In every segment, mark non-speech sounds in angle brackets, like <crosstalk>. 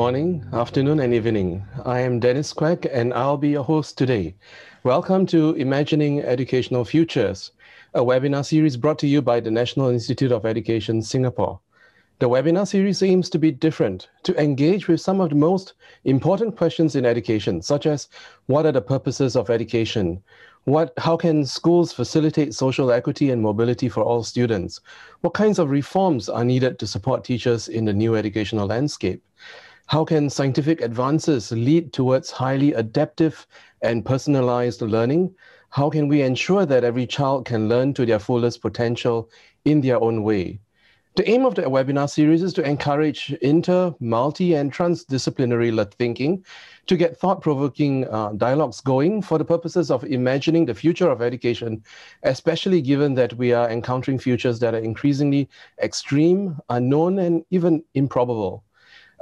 Good morning, afternoon, and evening. I am Dennis Kwek, and I'll be your host today. Welcome to Imagining Educational Futures, a webinar series brought to you by the National Institute of Education Singapore. The webinar series aims to be different, to engage with some of the most important questions in education, such as what are the purposes of education? What, how can schools facilitate social equity and mobility for all students? What kinds of reforms are needed to support teachers in the new educational landscape? How can scientific advances lead towards highly adaptive and personalized learning? How can we ensure that every child can learn to their fullest potential in their own way? The aim of the webinar series is to encourage inter, multi, and transdisciplinary thinking to get thought-provoking uh, dialogues going for the purposes of imagining the future of education, especially given that we are encountering futures that are increasingly extreme, unknown, and even improbable.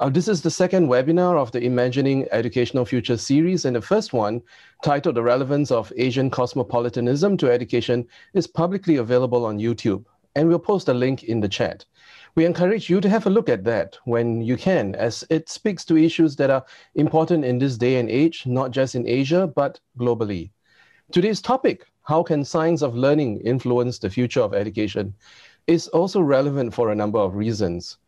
Uh, this is the second webinar of the Imagining Educational Future series, and the first one, titled The Relevance of Asian Cosmopolitanism to Education, is publicly available on YouTube, and we'll post a link in the chat. We encourage you to have a look at that when you can, as it speaks to issues that are important in this day and age, not just in Asia, but globally. Today's topic, how can science of learning influence the future of education, is also relevant for a number of reasons.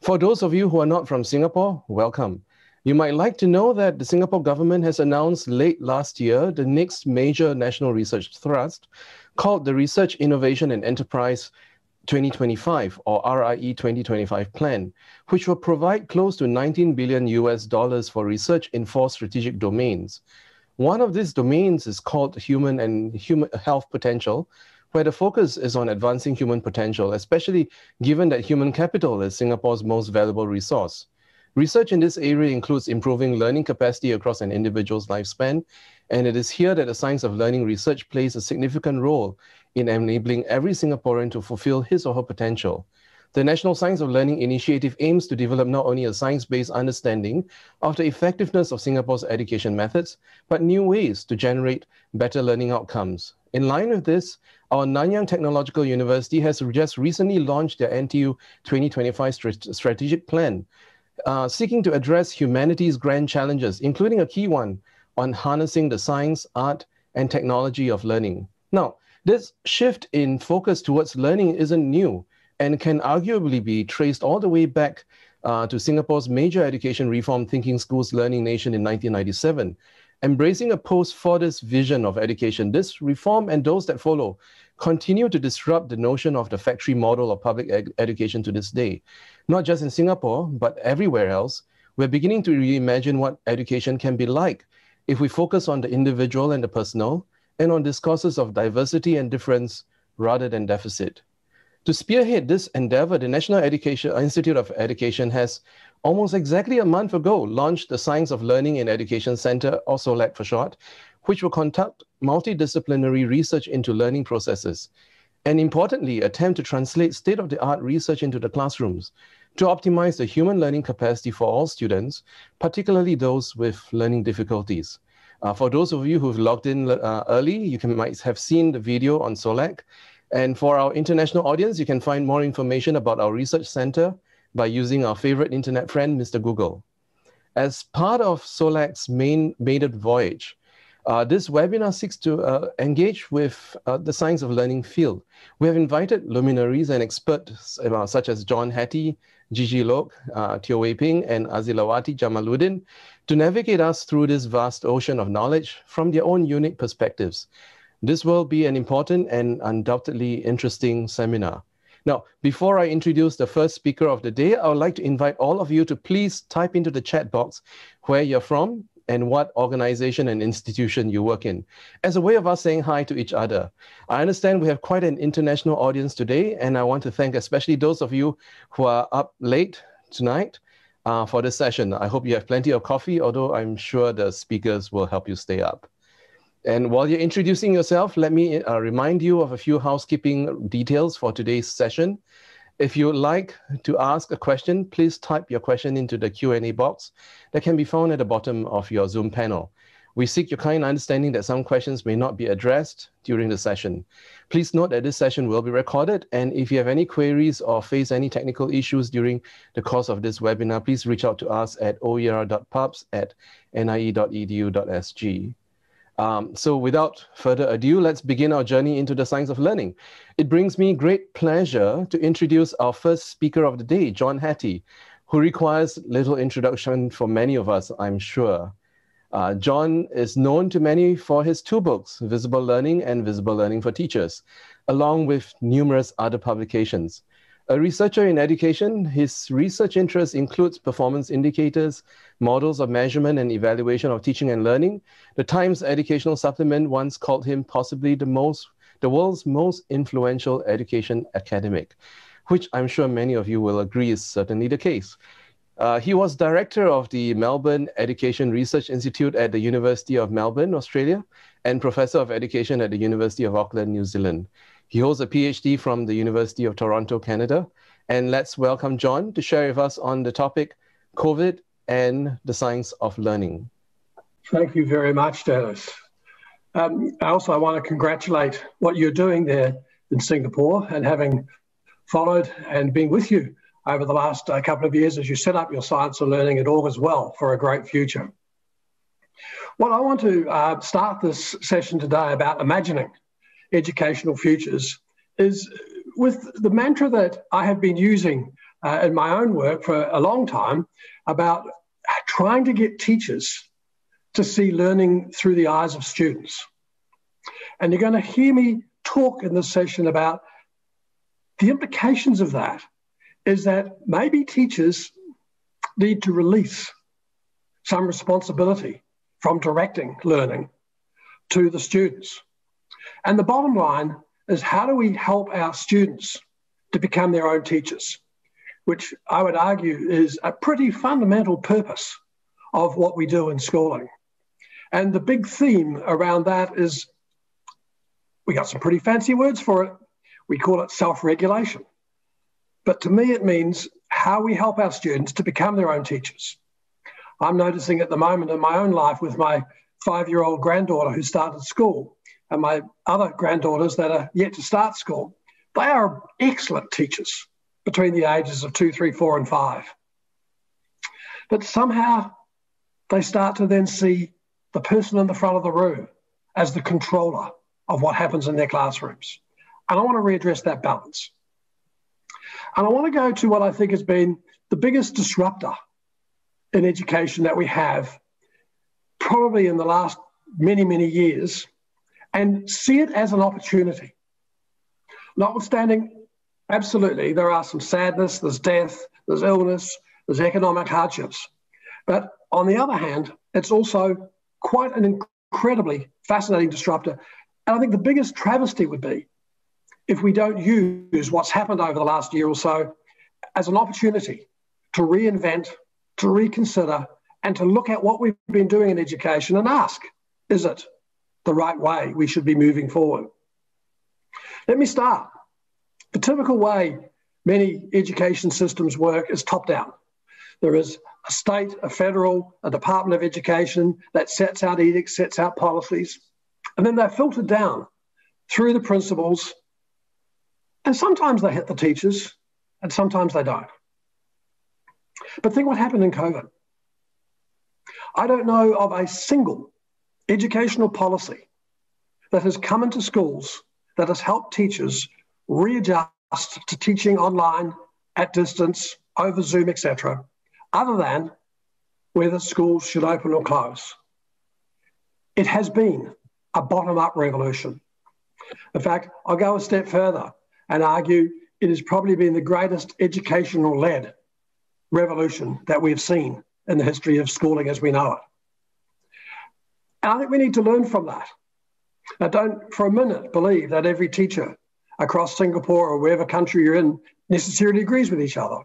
For those of you who are not from Singapore, welcome. You might like to know that the Singapore government has announced late last year the next major national research thrust called the Research Innovation and Enterprise 2025 or RIE 2025 plan, which will provide close to 19 billion US dollars for research in four strategic domains. One of these domains is called human and human health potential, where the focus is on advancing human potential, especially given that human capital is Singapore's most valuable resource. Research in this area includes improving learning capacity across an individual's lifespan, and it is here that the science of learning research plays a significant role in enabling every Singaporean to fulfill his or her potential. The National Science of Learning Initiative aims to develop not only a science-based understanding of the effectiveness of Singapore's education methods, but new ways to generate better learning outcomes. In line with this, our Nanyang Technological University has just recently launched their NTU 2025 strategic plan, uh, seeking to address humanity's grand challenges, including a key one on harnessing the science, art, and technology of learning. Now, this shift in focus towards learning isn't new and can arguably be traced all the way back uh, to Singapore's major education reform Thinking Schools Learning Nation in 1997. Embracing a post-Fordist vision of education, this reform and those that follow continue to disrupt the notion of the factory model of public ed education to this day. Not just in Singapore, but everywhere else, we're beginning to reimagine what education can be like if we focus on the individual and the personal, and on discourses of diversity and difference rather than deficit. To spearhead this endeavor, the National Education Institute of Education has almost exactly a month ago launched the Science of Learning in Education Center, also SOLEC for short, which will conduct multidisciplinary research into learning processes, and importantly, attempt to translate state-of-the-art research into the classrooms to optimize the human learning capacity for all students, particularly those with learning difficulties. Uh, for those of you who've logged in uh, early, you can, might have seen the video on SOLEC, and for our international audience, you can find more information about our research center by using our favorite internet friend, Mr. Google. As part of SOLEC's main maiden voyage, uh, this webinar seeks to uh, engage with uh, the science of learning field. We have invited luminaries and experts uh, such as John Hattie, Gigi Luk, uh, Teo Wei Peng, and Azilawati Jamaludin to navigate us through this vast ocean of knowledge from their own unique perspectives. This will be an important and undoubtedly interesting seminar. Now, before I introduce the first speaker of the day, I would like to invite all of you to please type into the chat box where you're from and what organization and institution you work in, as a way of us saying hi to each other. I understand we have quite an international audience today, and I want to thank especially those of you who are up late tonight uh, for this session. I hope you have plenty of coffee, although I'm sure the speakers will help you stay up. And while you're introducing yourself, let me uh, remind you of a few housekeeping details for today's session. If you'd like to ask a question, please type your question into the Q&A box that can be found at the bottom of your Zoom panel. We seek your kind understanding that some questions may not be addressed during the session. Please note that this session will be recorded, and if you have any queries or face any technical issues during the course of this webinar, please reach out to us at oer.pubs at nie.edu.sg. Um, so without further ado, let's begin our journey into the science of learning. It brings me great pleasure to introduce our first speaker of the day, John Hattie, who requires little introduction for many of us, I'm sure. Uh, John is known to many for his two books, Visible Learning and Visible Learning for Teachers, along with numerous other publications. A researcher in education, his research interests includes performance indicators, models of measurement and evaluation of teaching and learning. The Times Educational Supplement once called him possibly the most, the world's most influential education academic, which I'm sure many of you will agree is certainly the case. Uh, he was director of the Melbourne Education Research Institute at the University of Melbourne, Australia, and professor of education at the University of Auckland, New Zealand. He holds a PhD from the University of Toronto, Canada. And let's welcome John to share with us on the topic COVID and the science of learning. Thank you very much, Dennis. Um, also, I want to congratulate what you're doing there in Singapore and having followed and been with you over the last uh, couple of years as you set up your science of learning at as well for a great future. Well, I want to uh, start this session today about imagining educational futures is with the mantra that I have been using uh, in my own work for a long time about trying to get teachers to see learning through the eyes of students. And you're going to hear me talk in this session about the implications of that is that maybe teachers need to release some responsibility from directing learning to the students. And the bottom line is how do we help our students to become their own teachers, which I would argue is a pretty fundamental purpose of what we do in schooling. And the big theme around that is we got some pretty fancy words for it. We call it self regulation. But to me, it means how we help our students to become their own teachers. I'm noticing at the moment in my own life with my five year old granddaughter who started school and my other granddaughters that are yet to start school, they are excellent teachers between the ages of two, three, four, and five. But somehow they start to then see the person in the front of the room as the controller of what happens in their classrooms. And I want to readdress that balance. And I want to go to what I think has been the biggest disruptor in education that we have, probably in the last many, many years, and see it as an opportunity. Notwithstanding, absolutely, there are some sadness, there's death, there's illness, there's economic hardships. But on the other hand, it's also quite an incredibly fascinating disruptor. And I think the biggest travesty would be if we don't use what's happened over the last year or so as an opportunity to reinvent, to reconsider, and to look at what we've been doing in education and ask is it the right way we should be moving forward? Let me start. The typical way many education systems work is top down. There is a state, a federal, a Department of Education that sets out edicts, sets out policies, and then they're filtered down through the principals and sometimes they hit the teachers, and sometimes they don't. But think what happened in COVID. I don't know of a single educational policy that has come into schools that has helped teachers readjust to teaching online, at distance, over Zoom, etc., other than whether schools should open or close. It has been a bottom up revolution. In fact, I'll go a step further and argue it has probably been the greatest educational led revolution that we've seen in the history of schooling as we know it. And I think we need to learn from that. Now, don't for a minute believe that every teacher across Singapore or wherever country you're in necessarily agrees with each other.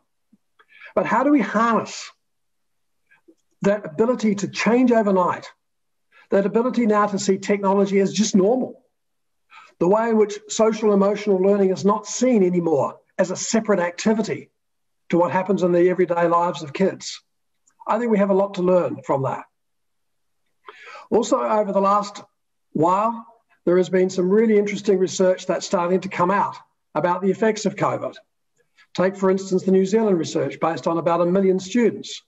But how do we harness that ability to change overnight, that ability now to see technology as just normal? the way in which social emotional learning is not seen anymore as a separate activity to what happens in the everyday lives of kids. I think we have a lot to learn from that. Also, over the last while, there has been some really interesting research that's starting to come out about the effects of COVID. Take, for instance, the New Zealand research based on about a million students.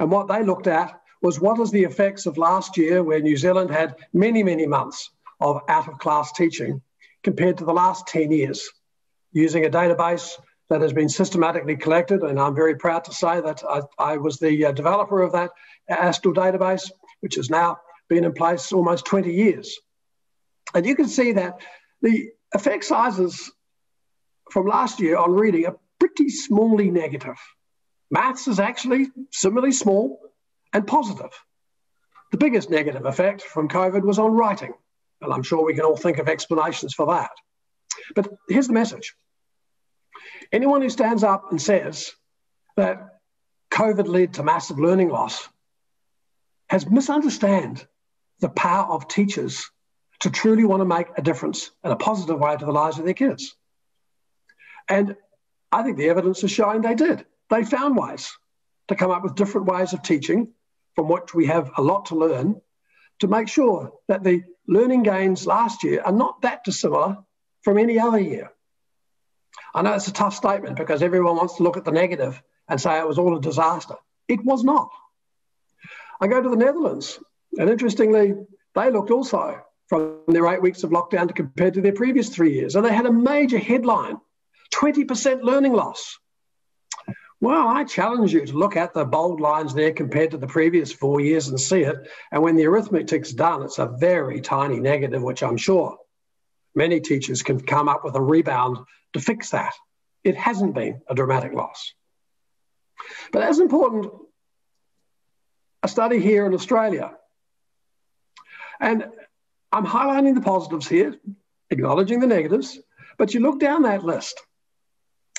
And what they looked at was what is the effects of last year, where New Zealand had many, many months of out of class teaching, compared to the last 10 years, using a database that has been systematically collected. And I'm very proud to say that I, I was the uh, developer of that asTTle database, which has now been in place almost 20 years. And you can see that the effect sizes from last year on reading are pretty smallly negative. Maths is actually similarly small and positive. The biggest negative effect from COVID was on writing. And I'm sure we can all think of explanations for that. But here's the message anyone who stands up and says that COVID led to massive learning loss has misunderstood the power of teachers to truly want to make a difference in a positive way to the lives of their kids. And I think the evidence is showing they did. They found ways to come up with different ways of teaching, from which we have a lot to learn, to make sure that the learning gains last year are not that dissimilar from any other year. I know it's a tough statement because everyone wants to look at the negative and say it was all a disaster. It was not. I go to the Netherlands, and interestingly, they looked also from their eight weeks of lockdown to compared to their previous three years, and they had a major headline 20% learning loss. Well, I challenge you to look at the bold lines there compared to the previous four years and see it. And when the arithmetic's done, it's a very tiny negative, which I'm sure many teachers can come up with a rebound to fix that. It hasn't been a dramatic loss. But as important, a study here in Australia. And I'm highlighting the positives here, acknowledging the negatives, but you look down that list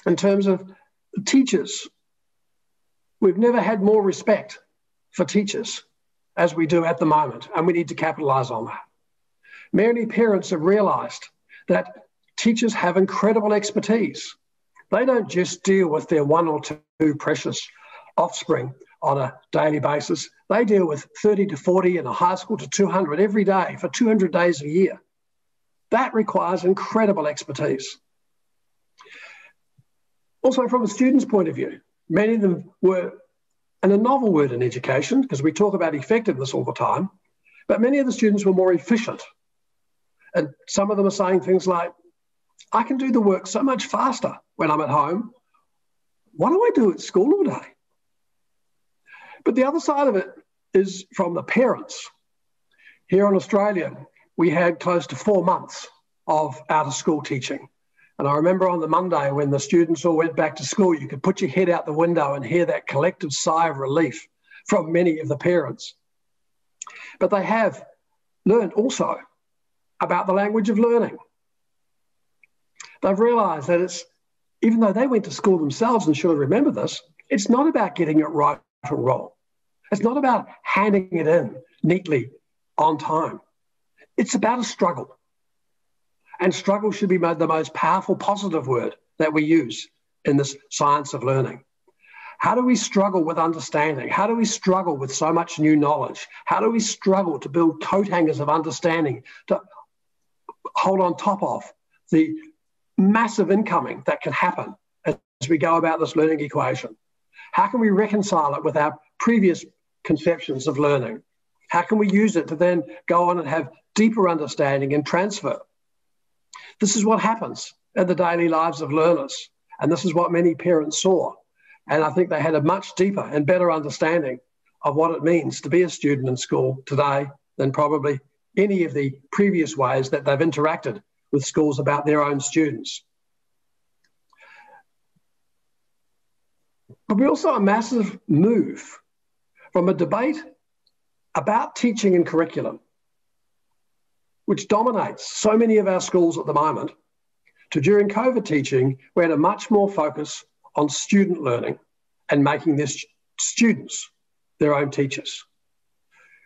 in terms of teachers. We've never had more respect for teachers as we do at the moment, and we need to capitalize on that. Many parents have realized that teachers have incredible expertise. They don't just deal with their one or two precious offspring on a daily basis. They deal with 30 to 40 in a high school to 200 every day for 200 days a year. That requires incredible expertise. Also, from a student's point of view, many of them were, and a novel word in education, because we talk about effectiveness all the time, but many of the students were more efficient. And some of them are saying things like, I can do the work so much faster when I'm at home. What do I do at school all day? But the other side of it is from the parents. Here in Australia, we had close to four months of out of school teaching. And I remember on the Monday when the students all went back to school, you could put your head out the window and hear that collective sigh of relief from many of the parents. But they have learned also about the language of learning. They've realised that it's, even though they went to school themselves and should have remembered this, it's not about getting it right or wrong. It's not about handing it in neatly on time. It's about a struggle. And struggle should be the most powerful positive word that we use in this science of learning. How do we struggle with understanding? How do we struggle with so much new knowledge? How do we struggle to build coat hangers of understanding to hold on top of the massive incoming that can happen as we go about this learning equation? How can we reconcile it with our previous conceptions of learning? How can we use it to then go on and have deeper understanding and transfer? This is what happens in the daily lives of learners. And this is what many parents saw. And I think they had a much deeper and better understanding of what it means to be a student in school today than probably any of the previous ways that they've interacted with schools about their own students. But we also a massive move from a debate about teaching and curriculum which dominates so many of our schools at the moment, to during COVID teaching, we had a much more focus on student learning and making their students their own teachers.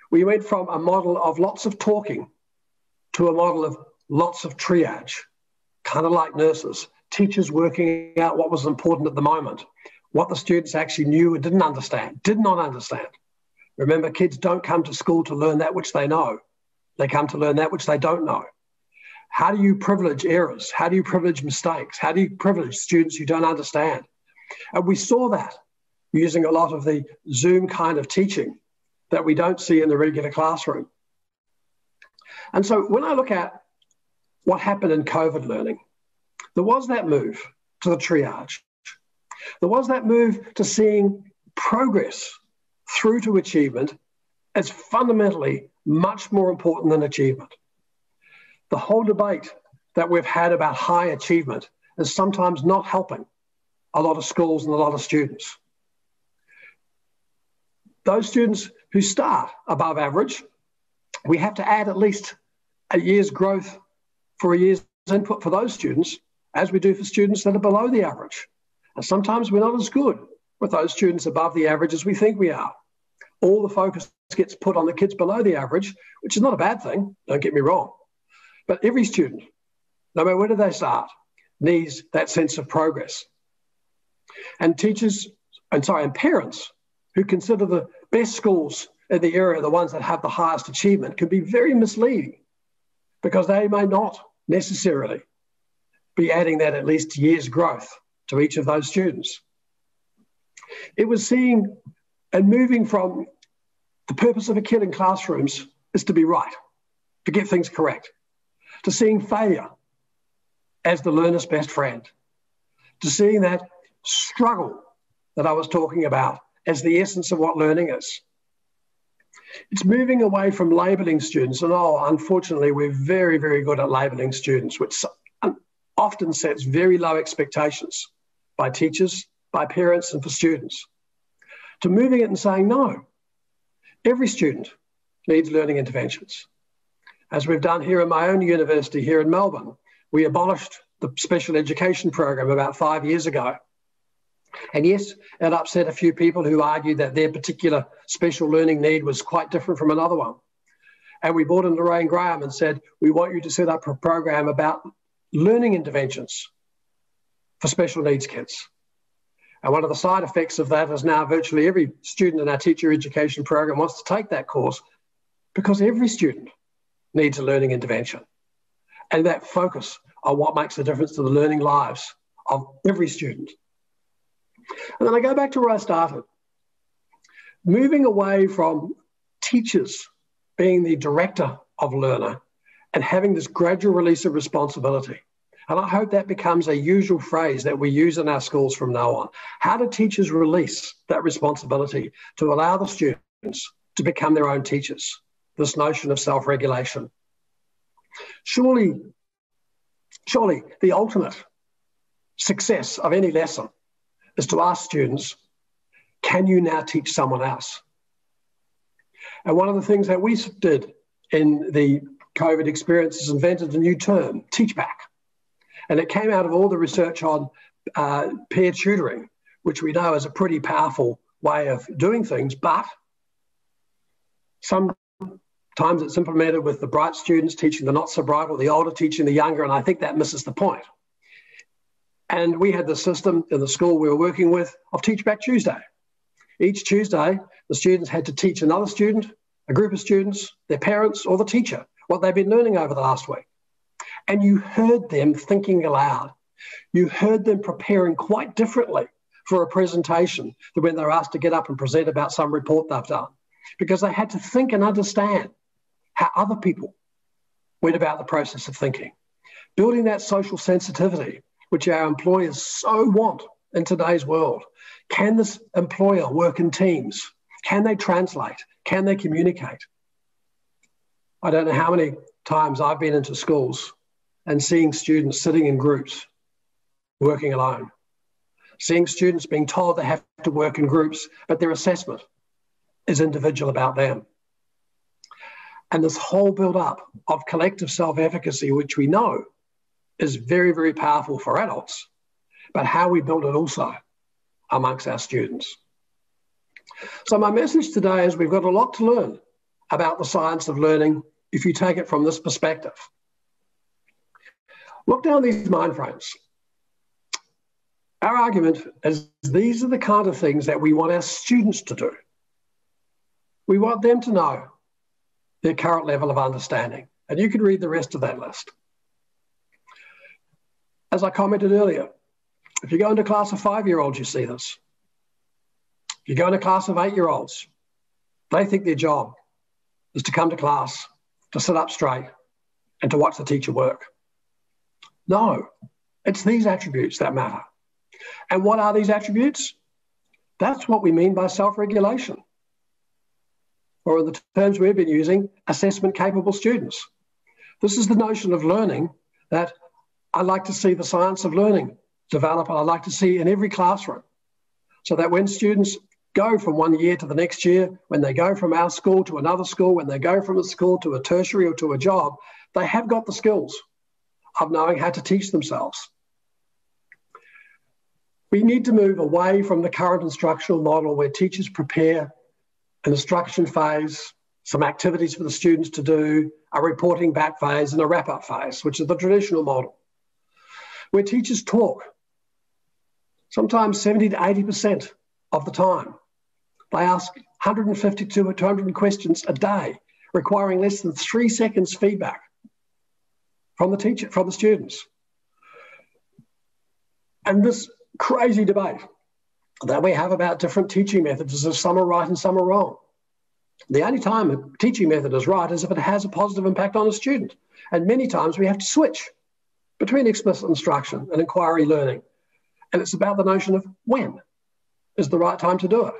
We went from a model of lots of talking to a model of lots of triage, kind of like nurses, teachers working out what was important at the moment, what the students actually knew and didn't understand, did not understand. Remember, kids don't come to school to learn that which they know, they come to learn that which they don't know. How do you privilege errors? How do you privilege mistakes? How do you privilege students who don't understand? And we saw that using a lot of the Zoom kind of teaching that we don't see in the regular classroom. And so when I look at what happened in COVID learning, there was that move to the triage. There was that move to seeing progress through to achievement as fundamentally much more important than achievement. The whole debate that we've had about high achievement is sometimes not helping a lot of schools and a lot of students. Those students who start above average, we have to add at least a year's growth for a year's input for those students, as we do for students that are below the average. And sometimes we're not as good with those students above the average as we think we are. All the focus gets put on the kids below the average, which is not a bad thing, don't get me wrong. But every student, no matter where they start, needs that sense of progress. And teachers, and sorry, and parents who consider the best schools in the area the ones that have the highest achievement can be very misleading because they may not necessarily be adding that at least year's growth to each of those students. It was seeing and moving from the purpose of a kid in classrooms is to be right, to get things correct, to seeing failure as the learner's best friend, to seeing that struggle that I was talking about as the essence of what learning is. It's moving away from labeling students, and oh, unfortunately, we're very, very good at labeling students, which often sets very low expectations by teachers, by parents, and for students. To moving it and saying, no, every student needs learning interventions. As we've done here in my own university here in Melbourne, we abolished the special education program about five years ago and yes, it upset a few people who argued that their particular special learning need was quite different from another one. And we brought in Lorraine Graham and said, We want you to set up a program about learning interventions for special needs kids. And one of the side effects of that is now virtually every student in our teacher education program wants to take that course because every student needs a learning intervention. And that focus on what makes a difference to the learning lives of every student and then I go back to where I started. Moving away from teachers being the director of learner and having this gradual release of responsibility. And I hope that becomes a usual phrase that we use in our schools from now on. How do teachers release that responsibility to allow the students to become their own teachers? This notion of self regulation. Surely, surely the ultimate success of any lesson is to ask students, can you now teach someone else? And one of the things that we did in the COVID experience is invented a new term, teach back. And it came out of all the research on uh, peer tutoring, which we know is a pretty powerful way of doing things, but sometimes it's implemented with the bright students teaching the not so bright or the older teaching the younger, and I think that misses the point. And we had the system in the school we were working with of Teach Back Tuesday. Each Tuesday, the students had to teach another student, a group of students, their parents, or the teacher what they've been learning over the last week. And you heard them thinking aloud. You heard them preparing quite differently for a presentation than when they're asked to get up and present about some report they've done, because they had to think and understand how other people went about the process of thinking. Building that social sensitivity which our employers so want in today's world. Can this employer work in teams? Can they translate? Can they communicate? I don't know how many times I've been into schools and seeing students sitting in groups working alone, seeing students being told they have to work in groups, but their assessment is individual about them. And this whole build up of collective self efficacy, which we know is very, very powerful for adults, but how we build it also amongst our students. So, my message today is we've got a lot to learn about the science of learning if you take it from this perspective. Look down these mind frames. Our argument is these are the kind of things that we want our students to do. We want them to know their current level of understanding. And you can read the rest of that list. As I commented earlier, if you go into class of five year olds, you see this. If you go into class of eight year olds, they think their job is to come to class, to sit up straight, and to watch the teacher work. No, it's these attributes that matter. And what are these attributes? That's what we mean by self regulation. Or, in the terms we've been using, assessment capable students. This is the notion of learning that I like to see the science of learning develop, and I like to see in every classroom. So that when students go from one year to the next year, when they go from our school to another school, when they go from a school to a tertiary or to a job, they have got the skills of knowing how to teach themselves. We need to move away from the current instructional model where teachers prepare an instruction phase, some activities for the students to do, a reporting back phase, and a wrap up phase, which is the traditional model, where teachers talk sometimes 70 to 80% of the time. They ask 152 to 200 questions a day, requiring less than three seconds feedback from the teacher, from the students. And this crazy debate that we have about different teaching methods is if some are right and some are wrong. The only time a teaching method is right is if it has a positive impact on a student. And many times we have to switch between explicit instruction and inquiry learning. And it's about the notion of when is the right time to do it.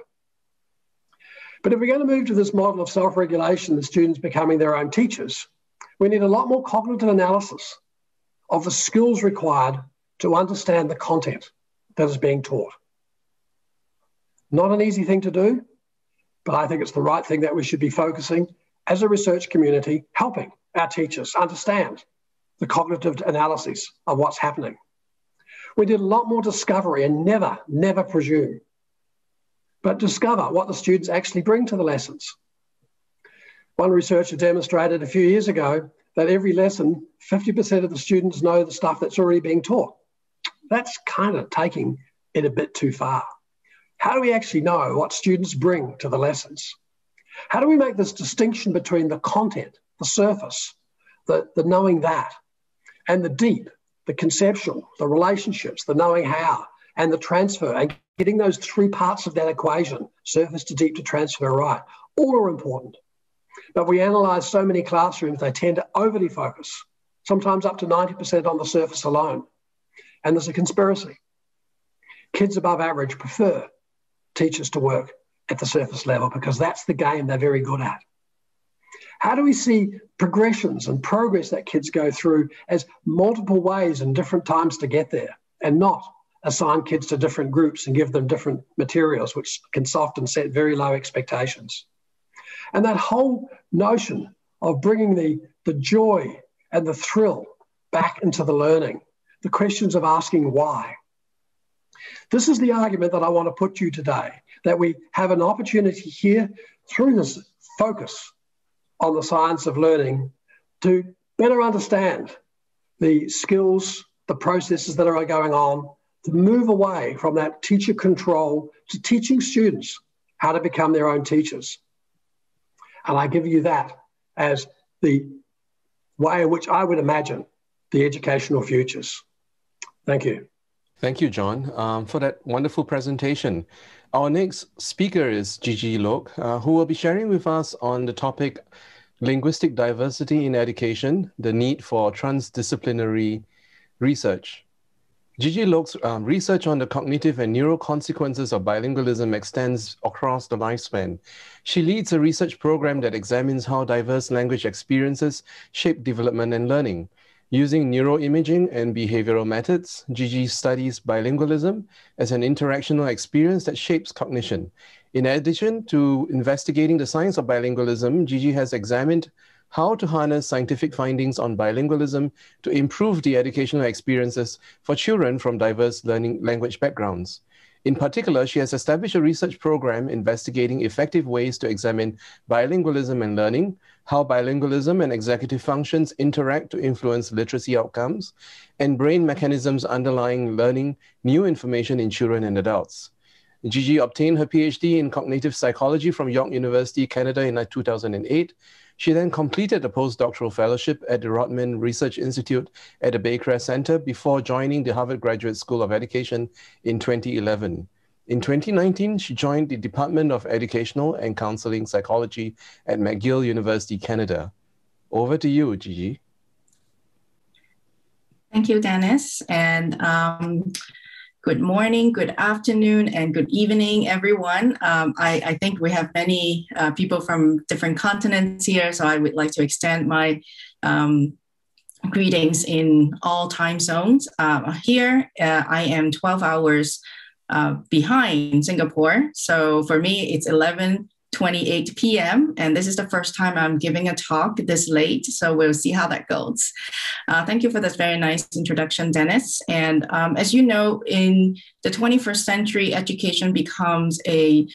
But if we're going to move to this model of self regulation, the students becoming their own teachers, we need a lot more cognitive analysis of the skills required to understand the content that is being taught. Not an easy thing to do, but I think it's the right thing that we should be focusing as a research community, helping our teachers understand the cognitive analysis of what's happening. We did a lot more discovery and never, never presume, but discover what the students actually bring to the lessons. One researcher demonstrated a few years ago that every lesson, 50% of the students know the stuff that's already being taught. That's kind of taking it a bit too far. How do we actually know what students bring to the lessons? How do we make this distinction between the content, the surface, the, the knowing that, and the deep, the conceptual, the relationships, the knowing how, and the transfer, and getting those three parts of that equation, surface to deep to transfer right, all are important. But we analyse so many classrooms, they tend to overly focus, sometimes up to 90% on the surface alone. And there's a conspiracy. Kids above average prefer teachers to work at the surface level because that's the game they're very good at. How do we see progressions and progress that kids go through as multiple ways and different times to get there and not assign kids to different groups and give them different materials, which can often set very low expectations? And that whole notion of bringing the, the joy and the thrill back into the learning, the questions of asking why. This is the argument that I want to put to you today that we have an opportunity here through this focus on the science of learning to better understand the skills, the processes that are going on, to move away from that teacher control to teaching students how to become their own teachers. And I give you that as the way in which I would imagine the educational futures. Thank you. Thank you, John, um, for that wonderful presentation. Our next speaker is Gigi Luk, uh, who will be sharing with us on the topic linguistic diversity in education, the need for transdisciplinary research. Gigi Luk's um, research on the cognitive and neural consequences of bilingualism extends across the lifespan. She leads a research program that examines how diverse language experiences shape development and learning. Using neuroimaging and behavioral methods, Gigi studies bilingualism as an interactional experience that shapes cognition. In addition to investigating the science of bilingualism, Gigi has examined how to harness scientific findings on bilingualism to improve the educational experiences for children from diverse learning language backgrounds. In particular, she has established a research program investigating effective ways to examine bilingualism and learning, how bilingualism and executive functions interact to influence literacy outcomes, and brain mechanisms underlying learning new information in children and adults. Gigi obtained her PhD in cognitive psychology from York University, Canada in 2008. She then completed a postdoctoral fellowship at the Rotman Research Institute at the Baycrest Center before joining the Harvard Graduate School of Education in 2011. In 2019, she joined the Department of Educational and Counseling Psychology at McGill University, Canada. Over to you, Gigi. Thank you, Dennis. And um, good morning, good afternoon, and good evening, everyone. Um, I, I, think we have many uh, people from different continents here, so I would like to extend my um, greetings in all time zones. Uh, here, uh, I am 12 hours uh, behind Singapore. So for me, it's 11 28 p.m. And this is the first time I'm giving a talk this late. So we'll see how that goes. Uh, thank you for this very nice introduction, Dennis. And um, as you know, in the 21st century, education becomes a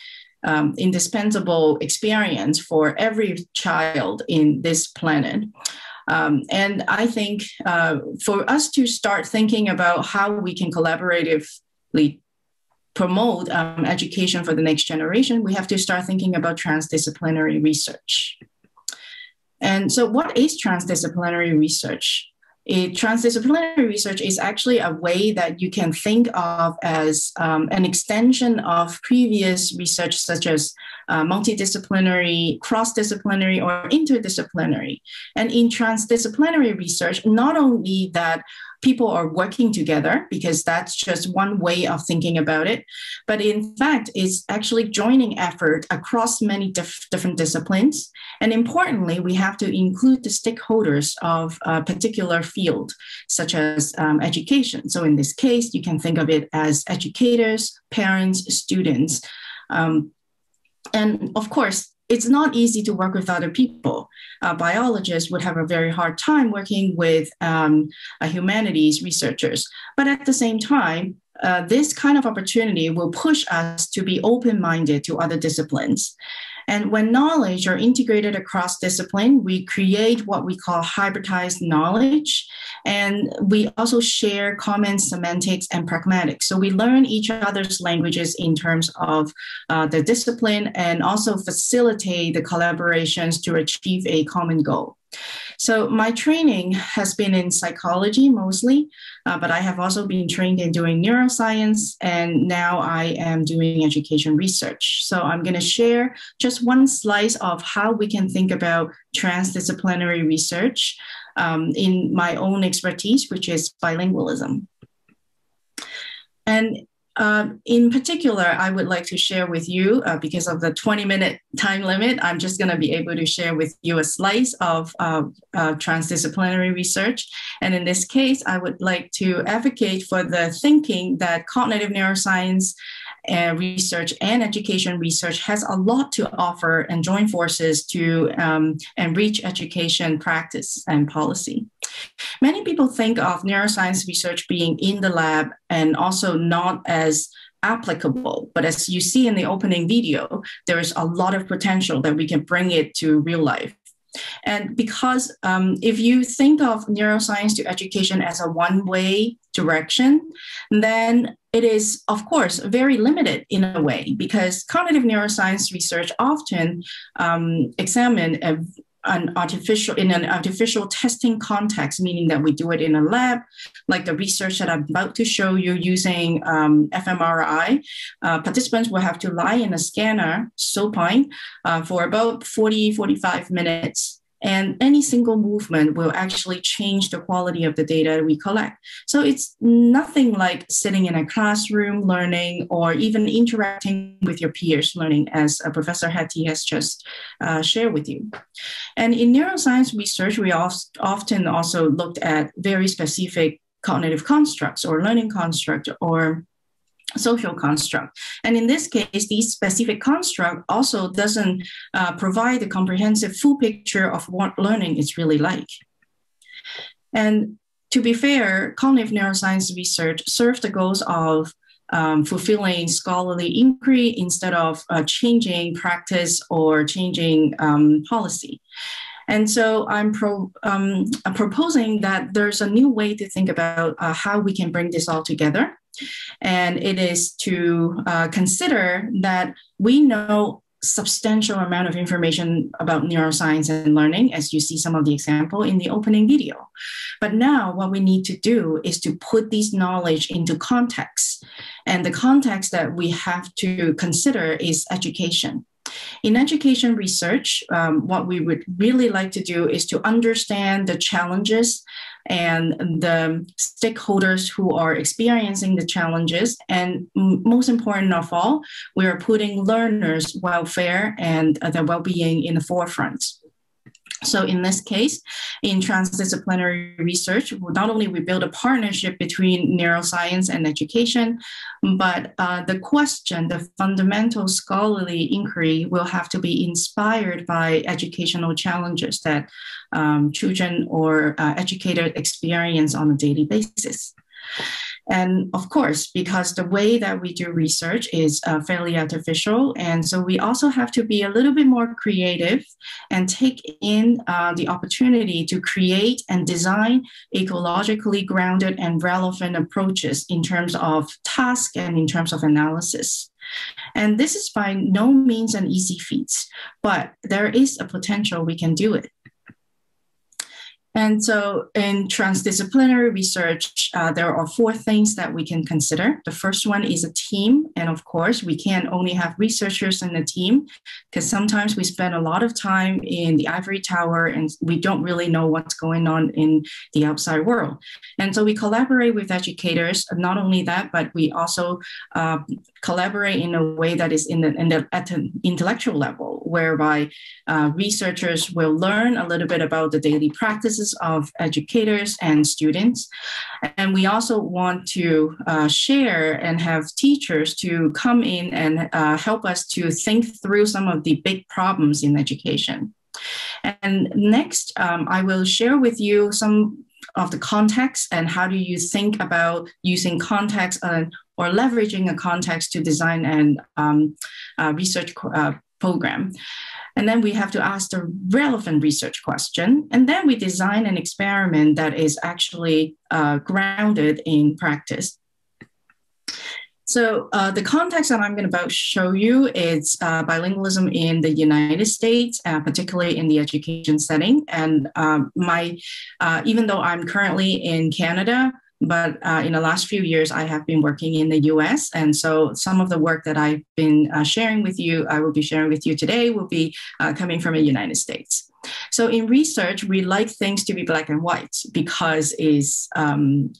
um, indispensable experience for every child in this planet. Um, and I think uh, for us to start thinking about how we can collaboratively promote um, education for the next generation, we have to start thinking about transdisciplinary research. And so, what is transdisciplinary research? It, transdisciplinary research is actually a way that you can think of as um, an extension of previous research, such as uh, multidisciplinary, cross-disciplinary, or interdisciplinary. And in transdisciplinary research, not only that people are working together because that's just one way of thinking about it. But in fact, it's actually joining effort across many dif- different disciplines. And importantly, we have to include the stakeholders of a particular field, such as um, education. So in this case, you can think of it as educators, parents, students. Um, and of course, it's not easy to work with other people. Uh, biologists would have a very hard time working with um, humanities researchers. But at the same time, uh, this kind of opportunity will push us to be open minded to other disciplines. And when knowledge are integrated across discipline, we create what we call hybridized knowledge. And we also share common semantics and pragmatics. So we learn each other's languages in terms of uh, the discipline and also facilitate the collaborations to achieve a common goal. So my training has been in psychology mostly, uh, but I have also been trained in doing neuroscience, and now I am doing education research. So I'm going to share just one slice of how we can think about transdisciplinary research um, in my own expertise, which is bilingualism. And um, in particular, I would like to share with you, uh, because of the 20 minute time limit, I'm just going to be able to share with you a slice of uh, uh, transdisciplinary research. And in this case, I would like to advocate for the thinking that cognitive neuroscience uh, research and education research has a lot to offer and join forces to um, enrich education practice and policy. Many people think of neuroscience research being in the lab and also not as applicable. But as you see in the opening video, there is a lot of potential that we can bring it to real life. And because um, if you think of neuroscience to education as a one way direction, then it is, of course, very limited in a way because cognitive neuroscience research often um, examine a an artificial in an artificial testing context, meaning that we do it in a lab, like the research that I'm about to show you using um, fMRI. Uh, participants will have to lie in a scanner, supine, uh, for about 40, 45 minutes and any single movement will actually change the quality of the data we collect. So it's nothing like sitting in a classroom learning or even interacting with your peers learning, as uh, Professor Hattie has just uh, shared with you. And in neuroscience research, we often also looked at very specific cognitive constructs or learning construct or social construct. And in this case, the specific construct also doesn't uh, provide a comprehensive full picture of what learning is really like. And to be fair, cognitive neuroscience research serves the goals of um, fulfilling scholarly inquiry instead of uh, changing practice or changing um, policy. And so I'm pro, um, proposing that there's a new way to think about uh, how we can bring this all together. And it is to uh, consider that we know substantial amount of information about neuroscience and learning, as you see some of the example in the opening video. But now what we need to do is to put this knowledge into context. And the context that we have to consider is education. In education research, um, what we would really like to do is to understand the challenges and the stakeholders who are experiencing the challenges. And most important of all, we are putting learners' welfare and uh, their well being in the forefront. So in this case, in transdisciplinary research, not only we build a partnership between neuroscience and education, but uh, the question, the fundamental scholarly inquiry will have to be inspired by educational challenges that um, children or uh, educators experience on a daily basis. And of course, because the way that we do research is uh, fairly artificial. And so we also have to be a little bit more creative and take in uh, the opportunity to create and design ecologically grounded and relevant approaches in terms of task and in terms of analysis. And this is by no means an easy feat, but there is a potential we can do it. And so in transdisciplinary research, uh, there are four things that we can consider. The first one is a team. And of course, we can't only have researchers in the team because sometimes we spend a lot of time in the ivory tower and we don't really know what's going on in the outside world. And so we collaborate with educators. Not only that, but we also uh, collaborate in a way that is in the, in the at an intellectual level, whereby uh, researchers will learn a little bit about the daily practices of educators and students. And we also want to uh, share and have teachers to come in and uh, help us to think through some of the big problems in education. And next, um, I will share with you some of the context and how do you think about using context uh, or leveraging a context to design and um, uh, research uh, program. And then we have to ask the relevant research question. And then we design an experiment that is actually uh, grounded in practice. So uh, the context that I'm going to show you is uh, bilingualism in the United States, uh, particularly in the education setting. And um, my, uh, even though I'm currently in Canada, but uh, in the last few years, I have been working in the US. And so some of the work that I've been uh, sharing with you, I will be sharing with you today, will be coming from the United States. So in research, we like things to be black and white because it's um,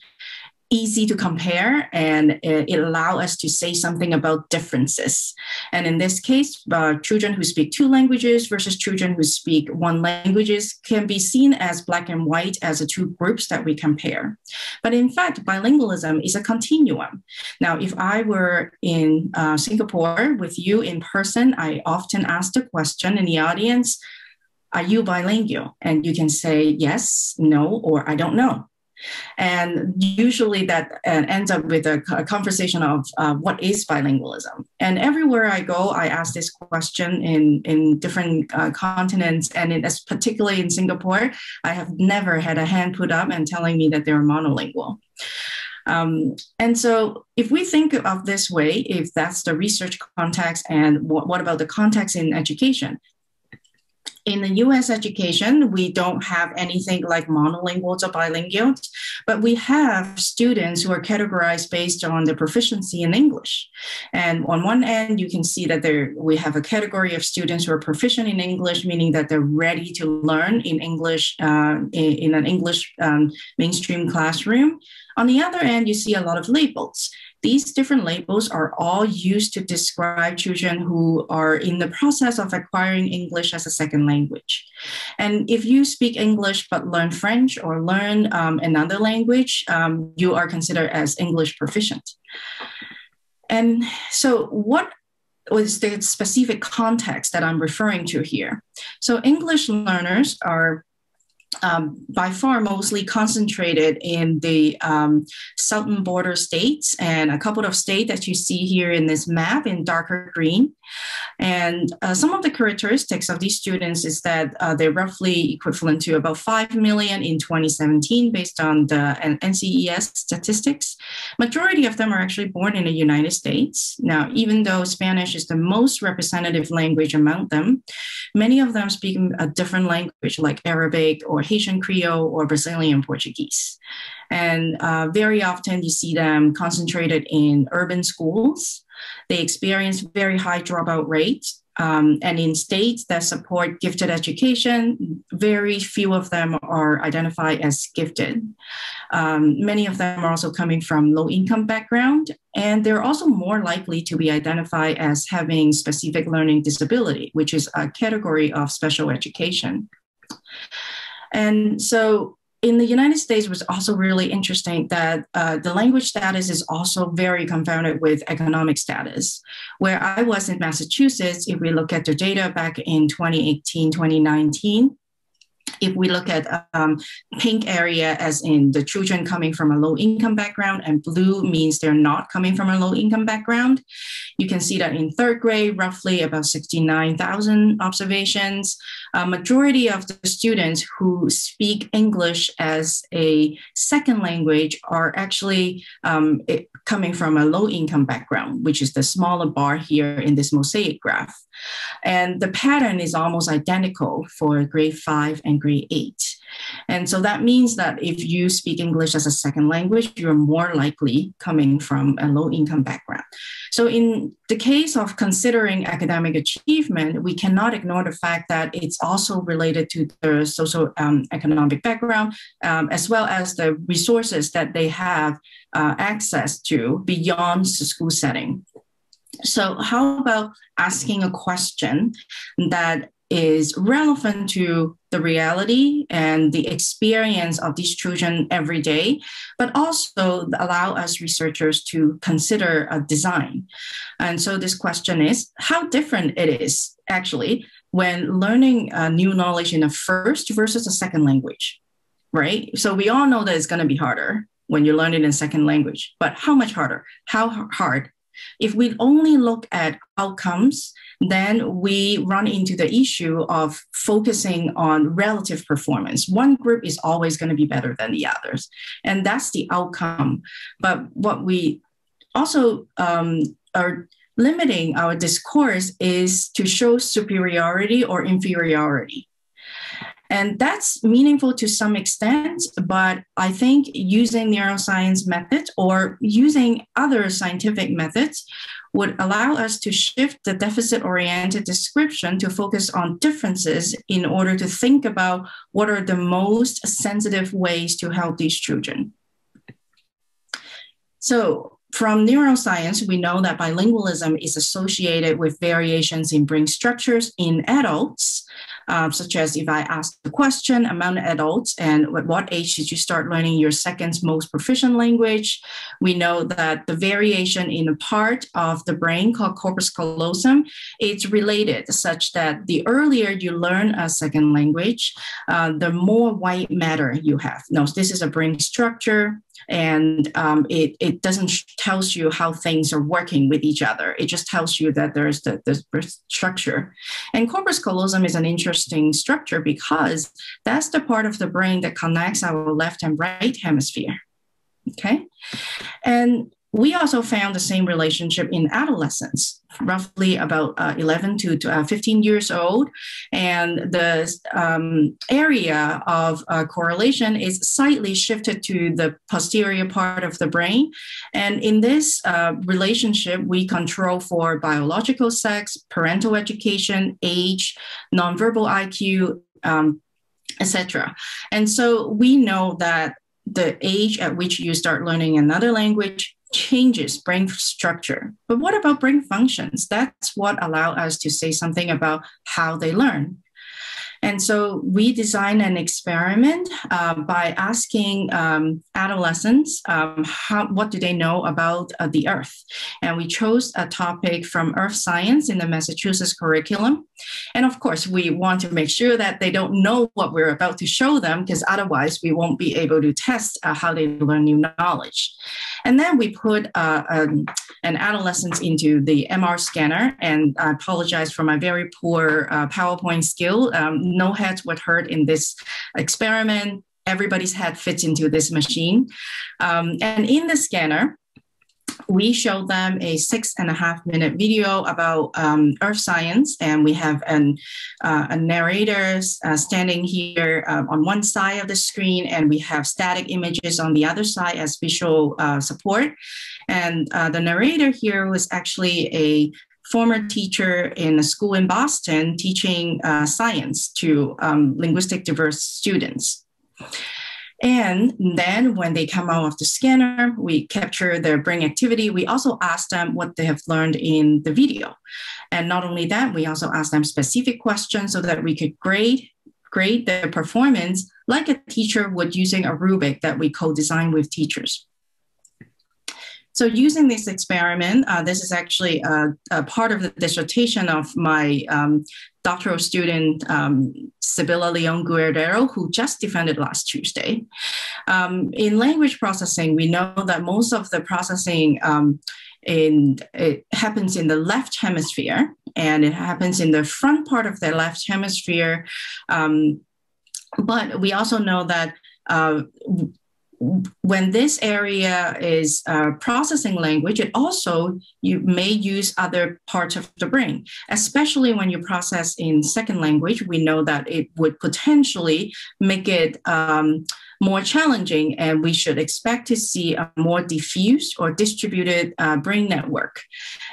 easy to compare and it, allows us to say something about differences. And in this case, uh, children who speak two languages versus children who speak one languages can be seen as black and white as the two groups that we compare. But in fact, bilingualism is a continuum. Now, if I were in uh, Singapore with you in person, I often ask the question in the audience, are you bilingual? And you can say yes, no, or I don't know. And usually that uh, ends up with a, conversation of uh, what is bilingualism. And everywhere I go, I ask this question in, in different uh, continents. And in, particularly in Singapore, I have never had a hand put up and telling me that they're monolingual. Um, and so, if we think of this way, if that's the research context, and what about the context in education? In the US education, we don't have anything like monolinguals or bilinguals, but we have students who are categorized based on their proficiency in English. And on one end, you can see that there we have a category of students who are proficient in English, meaning that they're ready to learn in English uh, in, in, an English um, mainstream classroom. On the other end, you see a lot of labels. These different labels are all used to describe children who are in the process of acquiring English as a second language. And if you speak English but learn French or learn um, another language, um, you are considered as English proficient. And so, what was the specific context that I'm referring to here? So, English learners are um, by far mostly concentrated in the um, southern border states and a couple of states that you see here in this map in darker green. And uh, some of the characteristics of these students is that uh, they're roughly equivalent to about 5 million in 2017 based on the NCES statistics. Majority of them are actually born in the United States. Now, even though Spanish is the most representative language among them, many of them speak a different language like Arabic or Haitian Creole or Brazilian Portuguese. And uh, very often you see them concentrated in urban schools. They experience very high dropout rates. Um, and in states that support gifted education, very few of them are identified as gifted. Um, many of them are also coming from low income background, and they're also more likely to be identified as having specific learning disability, which is a category of special education. And so in the United States was also really interesting that uh, the language status is also very confounded with economic status. Where I was in Massachusetts, if we look at the data back in 2018, 2019, if we look at um, pink area as in the children coming from a low income background and blue means they're not coming from a low income background, you can see that in third grade, roughly about 69,000 observations. A majority of the students who speak English as a second language are actually um, coming from a low income background, which is the smaller bar here in this mosaic graph. And the pattern is almost identical for grade five and grade eight. And so that means that if you speak English as a second language, you're more likely coming from a low income background. So, in the case of considering academic achievement, we cannot ignore the fact that it's also related to the social um, economic background, um, as well as the resources that they have uh, access to beyond the school setting. So, how about asking a question that is relevant to the reality and the experience of these children every day, but also allow us researchers to consider a design. And so, this question is how different it is actually when learning a new knowledge in a first versus a second language, right? So, we all know that it's going to be harder when you learn it in second language, but how much harder? How hard if we only look at outcomes, then we run into the issue of focusing on relative performance. One group is always going to be better than the others, and that's the outcome. But what we also um, are limiting our discourse is to show superiority or inferiority. And that's meaningful to some extent, but I think using neuroscience methods or using other scientific methods would allow us to shift the deficit oriented description to focus on differences in order to think about what are the most sensitive ways to help these children. So, from neuroscience, we know that bilingualism is associated with variations in brain structures in adults, um, such as if I ask the question among adults and at what age did you start learning your second most proficient language, we know that the variation in a part of the brain called corpus callosum is related such that the earlier you learn a second language, uh, the more white matter you have. Now, this is a brain structure and um, it, it doesn't tells you how things are working with each other. It just tells you that there's the, the structure. And corpus callosum is an interesting structure because that's the part of the brain that connects our left and right hemisphere. Okay. And we also found the same relationship in adolescents, roughly about uh, 11 to, to uh, 15 years old. And the um, area of uh, correlation is slightly shifted to the posterior part of the brain. And in this uh, relationship, we control for biological sex, parental education, age, nonverbal IQ, um, etc. And so we know that the age at which you start learning another language changes brain structure. But what about brain functions? That's what allow us to say something about how they learn. And so we designed an experiment uh, by asking um, adolescents um, how, what do they know about uh, the Earth. And we chose a topic from Earth science in the Massachusetts curriculum. And of course, we want to make sure that they don't know what we're about to show them, because otherwise we won't be able to test uh, how they learn new knowledge. And then we put uh, um, an adolescent into the MR scanner. And I apologize for my very poor uh, PowerPoint skill. Um, no heads were hurt in this experiment. Everybody's head fits into this machine. Um, and in the scanner, we showed them a six and a half minute video about um, earth science and we have an, uh, a narrator uh, standing here uh, on one side of the screen and we have static images on the other side as visual uh, support and uh, the narrator here was actually a former teacher in a school in boston teaching uh, science to um, linguistic diverse students and then when they come out of the scanner, we capture their brain activity. We also ask them what they have learned in the video. And not only that, we also ask them specific questions so that we could grade grade their performance like a teacher would using a rubric that we co-design with teachers. So using this experiment, uh, this is actually a, a, part of the dissertation of my um, doctoral student, um, Sibylla Leon Guerrero, who just defended last Tuesday. Um, in language processing, we know that most of the processing um, in, it happens in the left hemisphere, and it happens in the front part of the left hemisphere. Um, but we also know that uh, when this area is uh, processing language, it also you may use other parts of the brain, especially when you process in second language. We know that it would potentially make it um, more challenging, and we should expect to see a more diffused or distributed uh, brain network.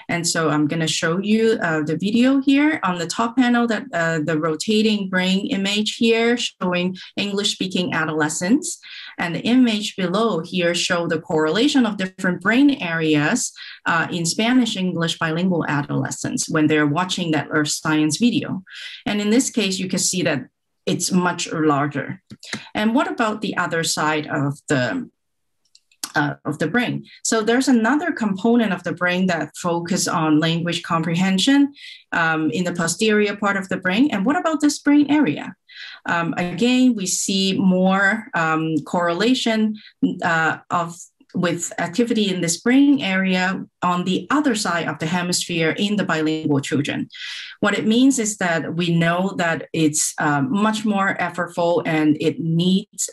And so I'm going to show you uh, the video here on the top panel that uh, the rotating brain image here showing English speaking adolescents. And the image below here show the correlation of different brain areas uh, in Spanish English bilingual adolescents when they're watching that earth science video. And in this case, you can see that it's much larger. And what about the other side of the uh, of the brain. So there's another component of the brain that focus on language comprehension um, in the posterior part of the brain. And what about this brain area? Um, again, we see more um, correlation uh, of with activity in the brain area on the other side of the hemisphere in the bilingual children. What it means is that we know that it's um, much more effortful and it needs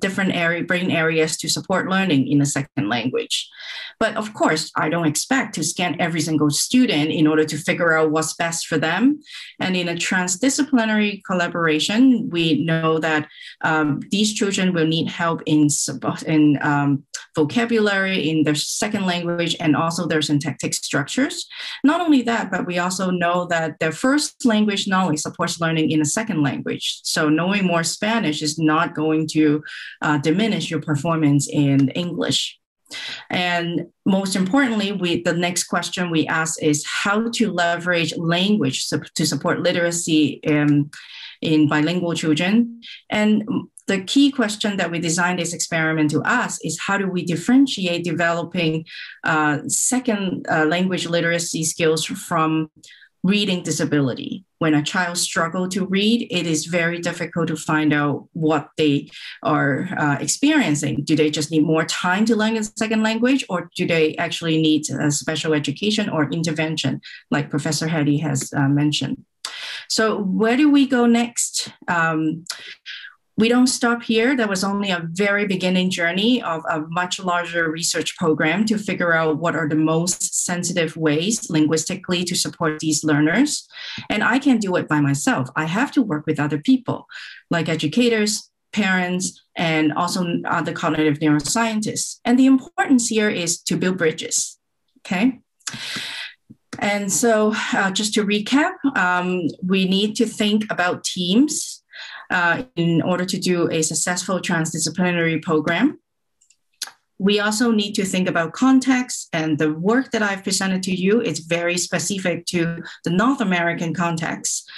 different area, brain areas to support learning in a second language. But of course, I don't expect to scan every single student in order to figure out what's best for them. And in a transdisciplinary collaboration, we know that um, these children will need help in, in um, vocabulary, in their second language, and also their syntactic structures. Not only that, but we also know that their first language knowledge supports learning in a second language. So knowing more Spanish is not going to uh, diminish your performance in English. And most importantly, we, the next question we ask is how to leverage language to support literacy in, in bilingual children. And the key question that we designed this experiment to ask is how do we differentiate developing uh, second uh, language literacy skills from reading disability. When a child struggles to read, it is very difficult to find out what they are uh, experiencing. Do they just need more time to learn a second language, or do they actually need special education or intervention, like Professor Hattie has uh, mentioned? So, where do we go next? Um, we don't stop here. That was only a very beginning journey of a much larger research program to figure out what are the most sensitive ways linguistically to support these learners. And I can't do it by myself. I have to work with other people, like educators, parents, and also other cognitive neuroscientists. And the importance here is to build bridges. Okay. And so, uh, just to recap, um, we need to think about teams uh, in order to do a successful transdisciplinary program. We also need to think about context, and the work that I've presented to you is very specific to the North American context.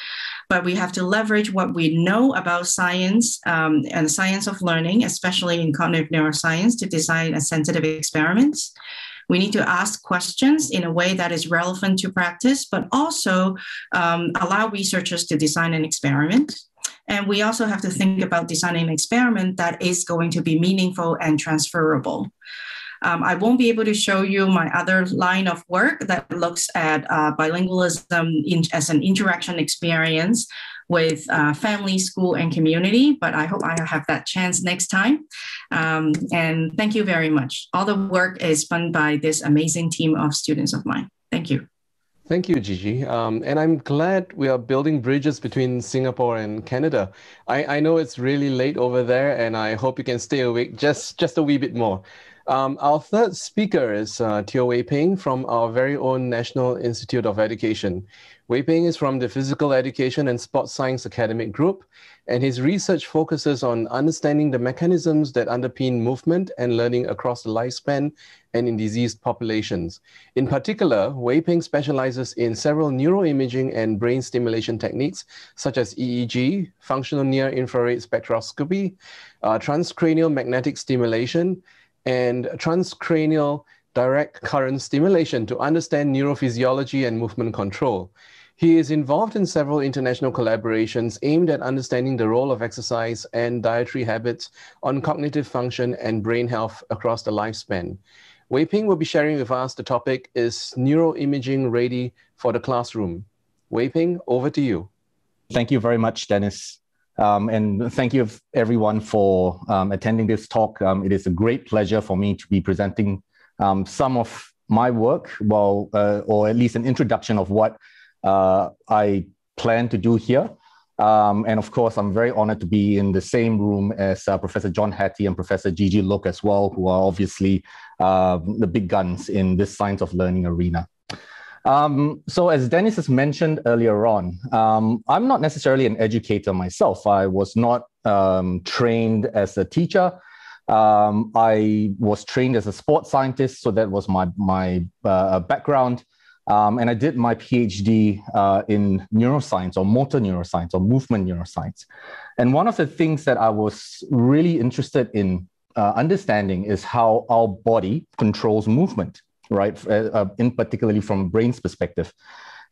but we have to leverage what we know about science um, and science of learning, especially in cognitive neuroscience, to design a sensitive experiments. We need to ask questions in a way that is relevant to practice, but also um, allow researchers to design an experiment. And we also have to think about designing an experiment that is going to be meaningful and transferable. Um, I won't be able to show you my other line of work that looks at uh, bilingualism in, as an interaction experience with uh, family, school, and community. But I hope I have that chance next time. Um, and thank you very much. All the work is done by this amazing team of students of mine. Thank you. Thank you, Gigi. Um, and I'm glad we are building bridges between Singapore and Canada. I, I know it's really late over there, and I hope you can stay awake just, just a wee bit more. Um, our third speaker is uh, Teo Wei Peng from our very own National Institute of Education. Wei Peng is from the Physical Education and Sports Science Academic Group, and his research focuses on understanding the mechanisms that underpin movement and learning across the lifespan and in diseased populations. In particular, Wei Peng specializes in several neuroimaging and brain stimulation techniques, such as EEG, functional near-infrared spectroscopy, uh, transcranial magnetic stimulation, and transcranial direct current stimulation to understand neurophysiology and movement control. He is involved in several international collaborations aimed at understanding the role of exercise and dietary habits on cognitive function and brain health across the lifespan. Wei Peng will be sharing with us the topic is neuroimaging ready for the classroom. Wei Peng, over to you. Thank you very much, Dennis. Um, and thank you everyone for um, attending this talk. Um, it is a great pleasure for me to be presenting um, some of my work, well, uh, or at least an introduction of what uh, I plan to do here. Um, and of course, I'm very honored to be in the same room as uh, Professor John Hattie and Professor Gigi Luk as well, who are obviously uh, the big guns in this science of learning arena. Um, so as Dennis has mentioned earlier on, um, I'm not necessarily an educator myself. I was not um, trained as a teacher. Um, I was trained as a sports scientist, so that was my, my uh, background. Um, and I did my PhD uh, in neuroscience or motor neuroscience or movement neuroscience. And one of the things that I was really interested in uh, understanding is how our body controls movement right? Uh, uh, in particularly from a brain's perspective.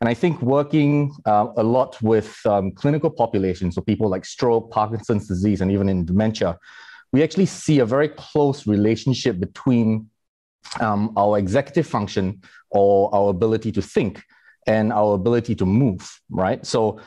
And I think working uh, a lot with um, clinical populations, so people like stroke, Parkinson's disease, and even in dementia, we actually see a very close relationship between um, our executive function or our ability to think and our ability to move, right? So,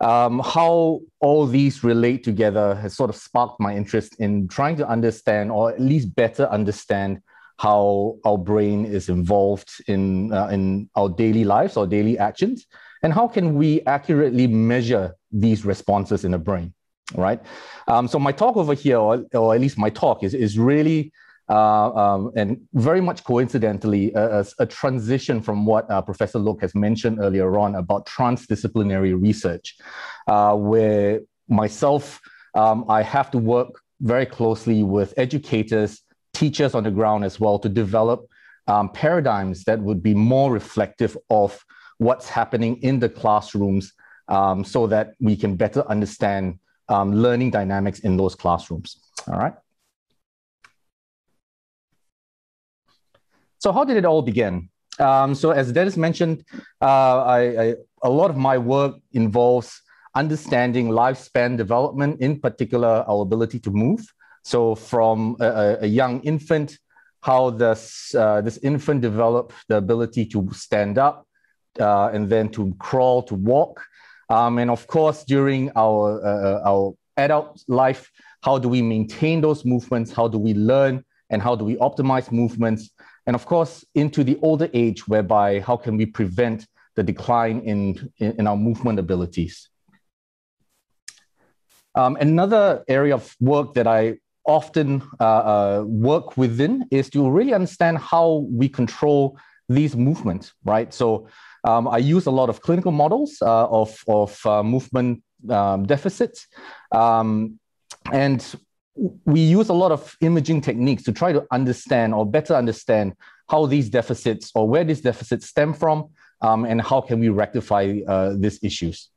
um, how all these relate together has sort of sparked my interest in trying to understand, or at least better understand, how our brain is involved in, uh, in our daily lives, our daily actions, and how can we accurately measure these responses in the brain, right? Um, so my talk over here, or, or, at least my talk, is, is really uh, um, and very much coincidentally, a, a transition from what uh, Professor Luk has mentioned earlier on about transdisciplinary research, uh, where myself, um, I have to work very closely with educators, teachers on the ground as well to develop um, paradigms that would be more reflective of what's happening in the classrooms um, so that we can better understand um, learning dynamics in those classrooms. All right. So how did it all begin? Um, so as Dennis mentioned, uh, I, I, a lot of my work involves understanding lifespan development, in particular, our ability to move. So from a, a young infant, how does uh, this infant develop the ability to stand up uh, and then to crawl, to walk? Um, and of course, during our, uh, our adult life, how do we maintain those movements? How do we learn? And how do we optimize movements? And of course, into the older age, whereby how can we prevent the decline in, in, in our movement abilities? Um, another area of work that I often uh, uh, work within is to really understand how we control these movements, right? So um, I use a lot of clinical models uh, of, of uh, movement um, deficits. Um, and we use a lot of imaging techniques to try to understand or better understand how these deficits or where these deficits stem from um, and how can we rectify uh, these issues.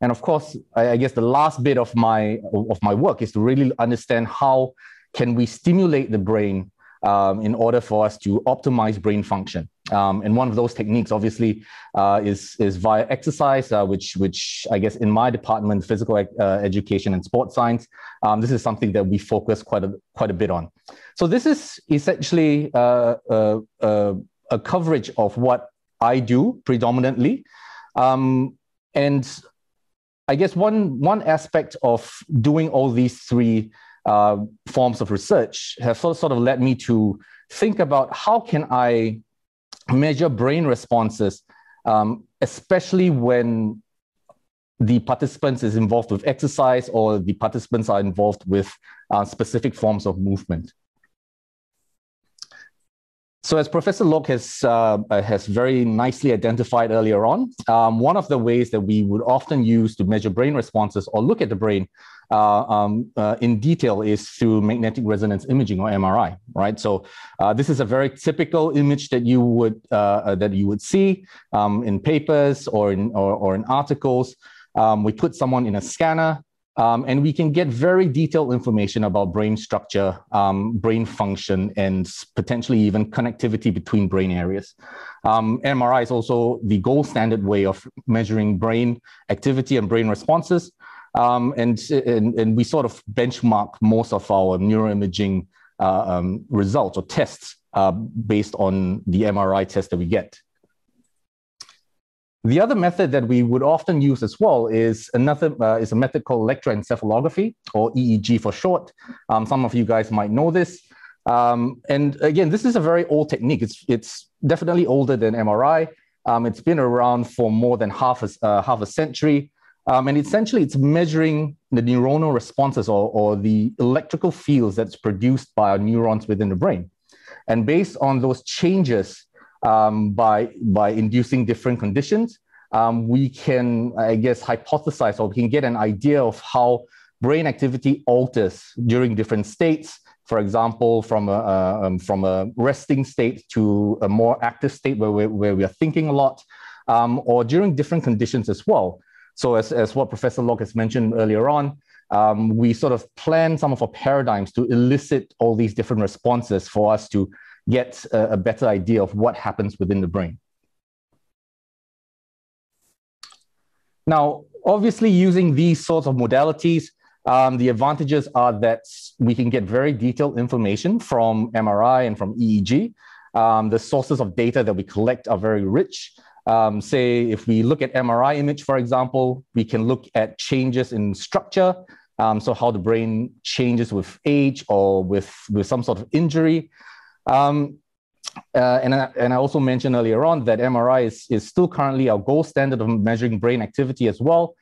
And of course, I, I guess the last bit of my of my work is to really understand how can we stimulate the brain um, in order for us to optimize brain function. Um, and one of those techniques, obviously, uh, is is via exercise, uh, which which I guess in my department, physical uh, education and sports science, um, this is something that we focus quite a quite a bit on. So this is essentially uh, uh, uh, a coverage of what I do predominantly, um, and I guess one one aspect of doing all these three uh, forms of research have sort of led me to think about how can I measure brain responses, um, especially when the participants is involved with exercise or the participants are involved with uh, specific forms of movement. So as Professor Luk has, uh, has very nicely identified earlier on, um, one of the ways that we would often use to measure brain responses or look at the brain uh, um, uh, in detail is through magnetic resonance imaging or MRI, right? So uh, this is a very typical image that you would uh, uh, that you would see um, in papers or in or, or in articles. Um, we put someone in a scanner um, and we can get very detailed information about brain structure, um, brain function, and potentially even connectivity between brain areas. Um, MRI is also the gold standard way of measuring brain activity and brain responses. Um, and, and, and, we sort of benchmark most of our neuroimaging uh, um, results or tests uh, based on the MRI test that we get. The other method that we would often use as well is another uh, is a method called electroencephalography or EEG for short. Um, some of you guys might know this. Um, and again, this is a very old technique. It's it's definitely older than MRI. Um, it's been around for more than half a uh, half a century. Um, and essentially, it's measuring the neuronal responses or, or the electrical fields that's produced by our neurons within the brain. And based on those changes um, by, by inducing different conditions, um, we can, I guess, hypothesize or we can get an idea of how brain activity alters during different states. For example, from a, uh, um, from a resting state to a more active state where, we where we are thinking a lot, um, or during different conditions as well. So, as, as what Professor Luk has mentioned earlier on, um, we sort of plan some of our paradigms to elicit all these different responses for us to get a, a better idea of what happens within the brain. Now, obviously, using these sorts of modalities, um, the advantages are that we can get very detailed information from MRI and from EEG. Um, the sources of data that we collect are very rich. Um, say, if we look at MRI image, for example, we can look at changes in structure. Um, so how the brain changes with age or with, with some sort of injury. Um, uh, and, I, and I also mentioned earlier on that MRI is, is still currently our gold standard of measuring brain activity as well.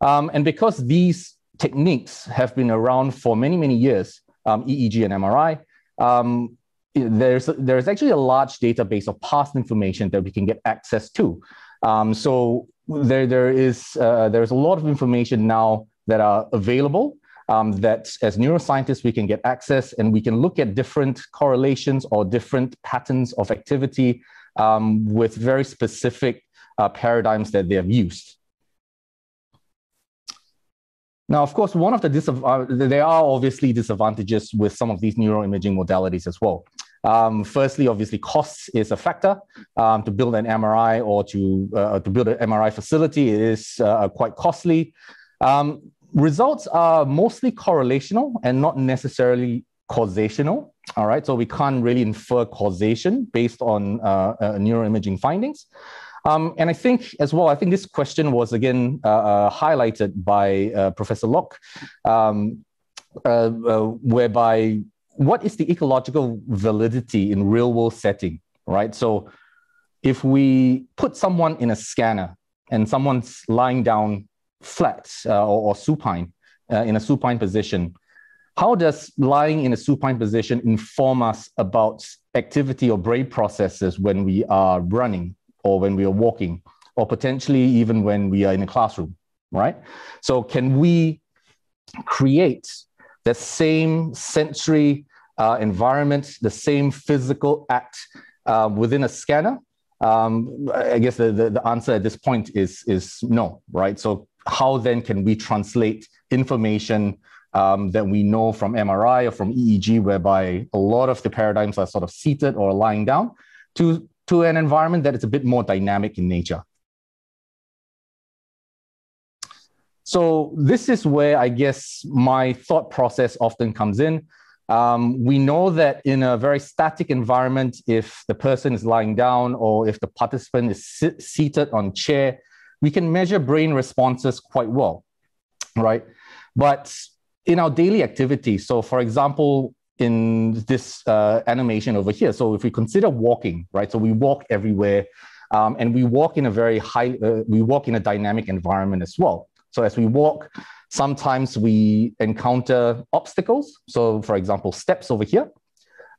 Um, and because these techniques have been around for many, many years, um, EEG and MRI, um, there's, there's actually a large database of past information that we can get access to. Um, so there, there is, uh, there's a lot of information now that are available um, that as neuroscientists we can get access and we can look at different correlations or different patterns of activity um, with very specific uh, paradigms that they have used. Now, of course, one of the uh, there are obviously disadvantages with some of these neuroimaging modalities as well. Um, firstly, obviously, costs is a factor. Um, to build an MRI or to uh, to build an MRI facility is uh, quite costly. Um, results are mostly correlational and not necessarily causational. All right, so we can't really infer causation based on uh, uh, neuroimaging findings. Um, and I think as well, I think this question was again uh, uh highlighted by uh, Professor Luk, um, uh, whereby what is the ecological validity in real world setting, right? So if we put someone in a scanner and someone's lying down flat uh, or, or, supine uh, in a supine position. How does lying in a supine position inform us about activity or brain processes when we are running or when we are walking or potentially even when we are in a classroom, right? So can we create the same sensory uh, environment, the same physical act uh, within a scanner? Um, I guess the, the, the, answer at this point is, is no, right? So how then can we translate information um, that we know from MRI or from EEG, whereby a lot of the paradigms are sort of seated or lying down, to, to an environment that is a bit more dynamic in nature. So this is where I guess my thought process often comes in. Um, we know that in a very static environment, if the person is lying down or if the participant is sit, seated on chair, we can measure brain responses quite well, right? But in our daily activity, so for example, in this uh, animation over here, so if we consider walking, right? So we walk everywhere, um, and we walk in a very high, uh, we walk in a dynamic environment as well. So as we walk, sometimes we encounter obstacles. So for example, steps over here.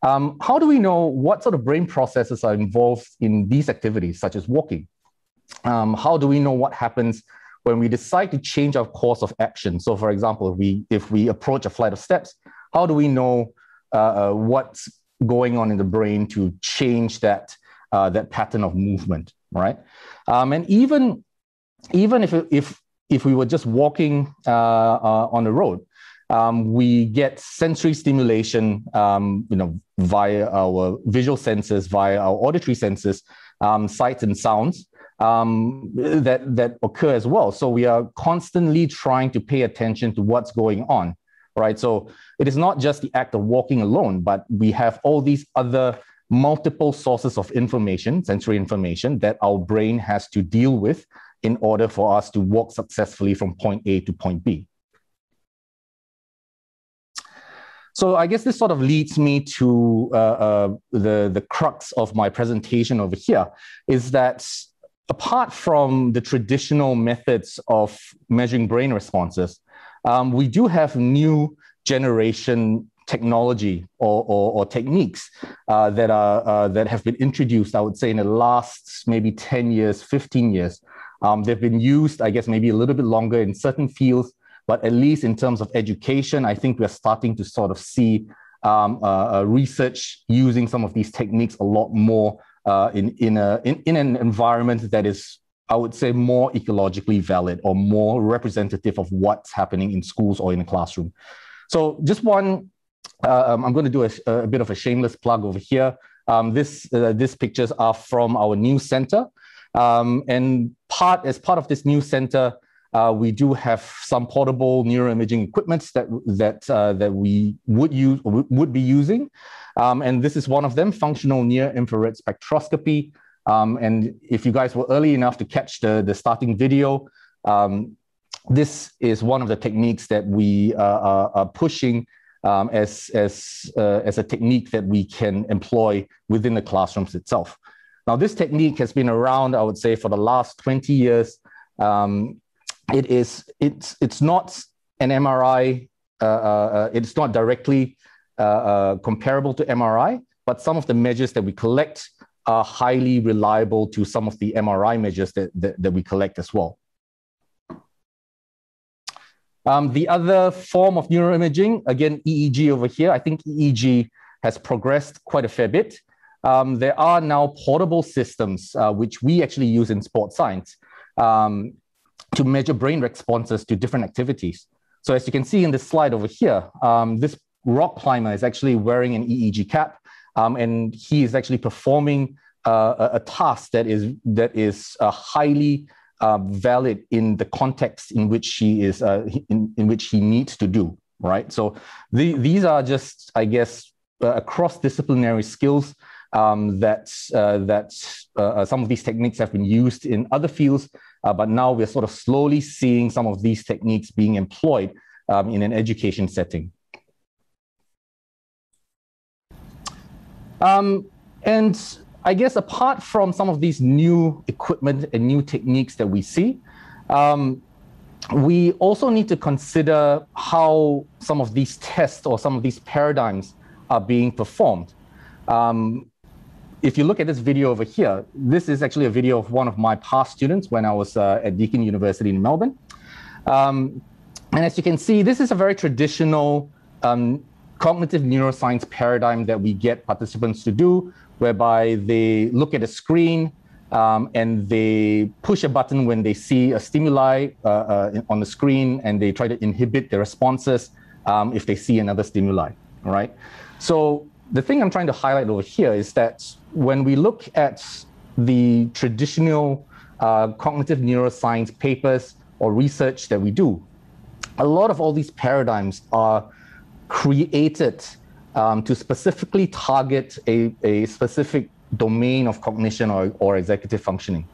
Um, how do we know what sort of brain processes are involved in these activities, such as walking? Um, how do we know what happens when we decide to change our course of action? So, for example, if we if we approach a flight of steps, how do we know uh, uh, what's going on in the brain to change that uh, that pattern of movement, right? Um, and even even if if if we were just walking uh, uh, on the road, um, we get sensory stimulation, um, you know, via our visual senses, via our auditory senses, um, sights and sounds um, that that occur as well. So we are constantly trying to pay attention to what's going on, right? So it is not just the act of walking alone, but we have all these other multiple sources of information, sensory information that our brain has to deal with in order for us to walk successfully from point A to point B. So I guess this sort of leads me to uh, uh, the, the crux of my presentation over here, is that apart from the traditional methods of measuring brain responses, um, we do have new generation technology or, or, or techniques uh, that are uh, that have been introduced. I would say in the last maybe ten years, fifteen years. Um, they've been used, I guess, maybe a little bit longer in certain fields, but at least in terms of education, I think we're starting to sort of see um, uh, uh research using some of these techniques a lot more uh, in in a in, in an environment that is I would say more ecologically valid or more representative of what's happening in schools or in a classroom. So just one, uh, um, I'm going to do a, a, bit of a shameless plug over here. Um, this uh, these pictures are from our new center, um, and part as part of this new center, uh, we do have some portable neuroimaging equipment that that uh, that we would use would be using, um, and this is one of them: functional near infrared spectroscopy. Um, and if you guys were early enough to catch the the starting video, um, this is one of the techniques that we uh, are, are, pushing um, as as uh, as a technique that we can employ within the classrooms itself. Now, this technique has been around, I would say, for the last 20 years. Um, it is it's it's not an MRI. Uh, uh, uh, it's not directly uh, uh, comparable to MRI, but some of the measures that we collect are highly reliable to some of the MRI measures that, that, that we collect as well. Um, the other form of neuroimaging, again, EEG over here, I think EEG has progressed quite a fair bit. Um, there are now portable systems, uh, which we actually use in sports science. Um, to measure brain responses to different activities. So as you can see in this slide over here, um, this rock climber is actually wearing an EEG cap, um, and he is actually performing uh, a, task that is that is uh, highly uh, valid in the context in which he is uh, in, in which he needs to do. Right. So the, these are just, I guess, uh, cross disciplinary skills um, that uh, that some of these techniques have been used in other fields uh, but now we're sort of slowly seeing some of these techniques being employed um, in an education setting. Um, and I guess apart from some of these new equipment and new techniques that we see, um, we also need to consider how some of these tests or some of these paradigms are being performed. Um, if you look at this video over here, this is actually a video of one of my past students when I was uh, at Deakin University in Melbourne. Um, and as you can see, this is a very traditional um, cognitive neuroscience paradigm that we get participants to do, whereby they look at a screen, um, and they push a button when they see a stimuli uh, uh, on the screen and they try to inhibit their responses um, if they see another stimuli, all right? So the thing I'm trying to highlight over here is that when we look at the traditional uh, cognitive neuroscience papers or research that we do, a lot of all these paradigms are created um, to specifically target a, a specific domain of cognition or, or executive functioning.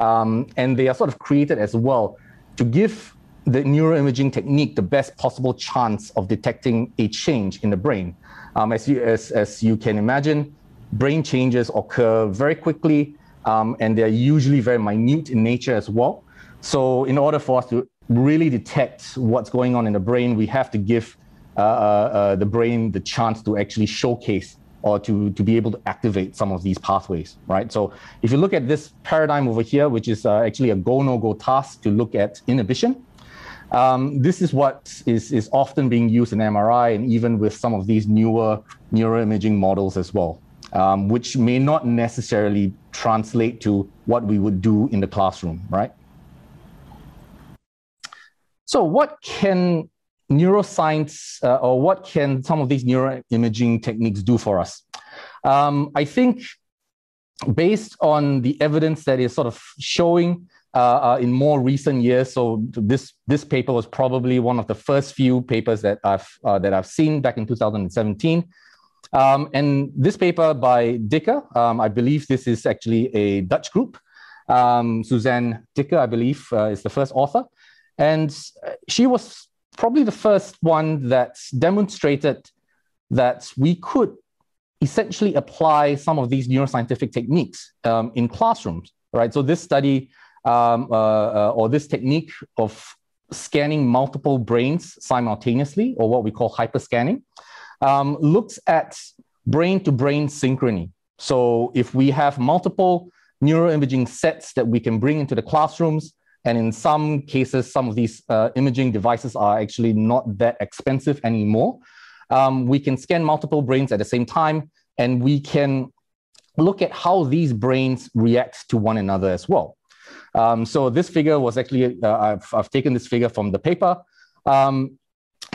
Um, and they are sort of created as well to give the neuroimaging technique the best possible chance of detecting a change in the brain. Um, as, you, as, as you can imagine, brain changes occur very quickly um, and they're usually very minute in nature as well. So, in order for us to really detect what's going on in the brain, we have to give uh, uh, uh the brain the chance to actually showcase or to, to be able to activate some of these pathways, right? So if you look at this paradigm over here, which is uh, actually a go no go task to look at inhibition, um, this is what is, is often being used in MRI and even with some of these newer neuroimaging models as well, um, which may not necessarily translate to what we would do in the classroom, right? So what can neuroscience uh, or what can some of these neuroimaging techniques do for us? Um, I think based on the evidence that is sort of showing uh, uh, in more recent years, so this this paper was probably one of the first few papers that I've uh, that I've seen back in 2017. Um, and this paper by Dikker, um, I believe this is actually a Dutch group. Um, Suzanne Dikker, I believe, uh, is the first author. And she was probably the first one that demonstrated that we could essentially apply some of these neuroscientific techniques um, in classrooms, right? So this study um, uh, uh, or this technique of scanning multiple brains simultaneously, or what we call hyperscanning, um, looks at brain-to-brain synchrony. So if we have multiple neuroimaging sets that we can bring into the classrooms, and in some cases, some of these uh, imaging devices are actually not that expensive anymore. Um, we can scan multiple brains at the same time, and we can look at how these brains react to one another as well. Um, so this figure was actually, uh, I've, I've, taken this figure from the paper. Um,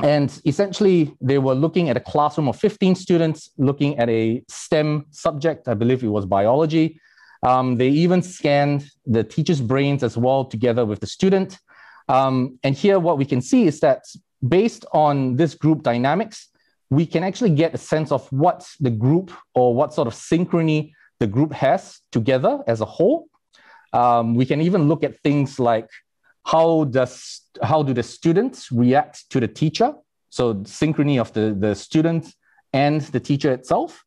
and essentially, they were looking at a classroom of 15 students, looking at a STEM subject, I believe it was biology, um, they even scanned the teacher's brains as well together with the student. Um, and here what we can see is that based on this group dynamics, we can actually get a sense of what the group or what sort of synchrony the group has together as a whole. Um, we can even look at things like how does how do the students react to the teacher? So synchrony of the, the student and the teacher itself.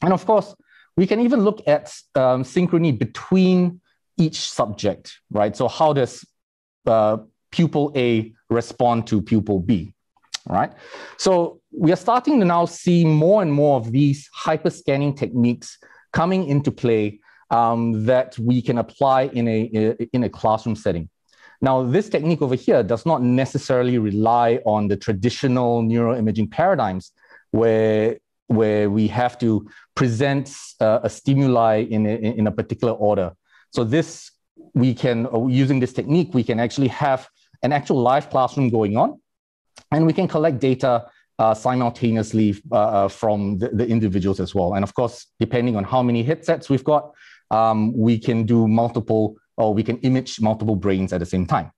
And of course, we can even look at um, synchrony between each subject, right? So how does uh, pupil A respond to pupil B, right? So we are starting to now see more and more of these hyperscanning techniques coming into play um, that we can apply in a, in a classroom setting. Now, this technique over here does not necessarily rely on the traditional neuroimaging paradigms where where we have to present uh, a stimuli in a, in a particular order. So this, we can, using this technique, we can actually have an actual live classroom going on, and we can collect data uh, simultaneously uh, uh, from the, the, individuals as well. And of course, depending on how many headsets we've got, um, we can do multiple, or we can image multiple brains at the same time.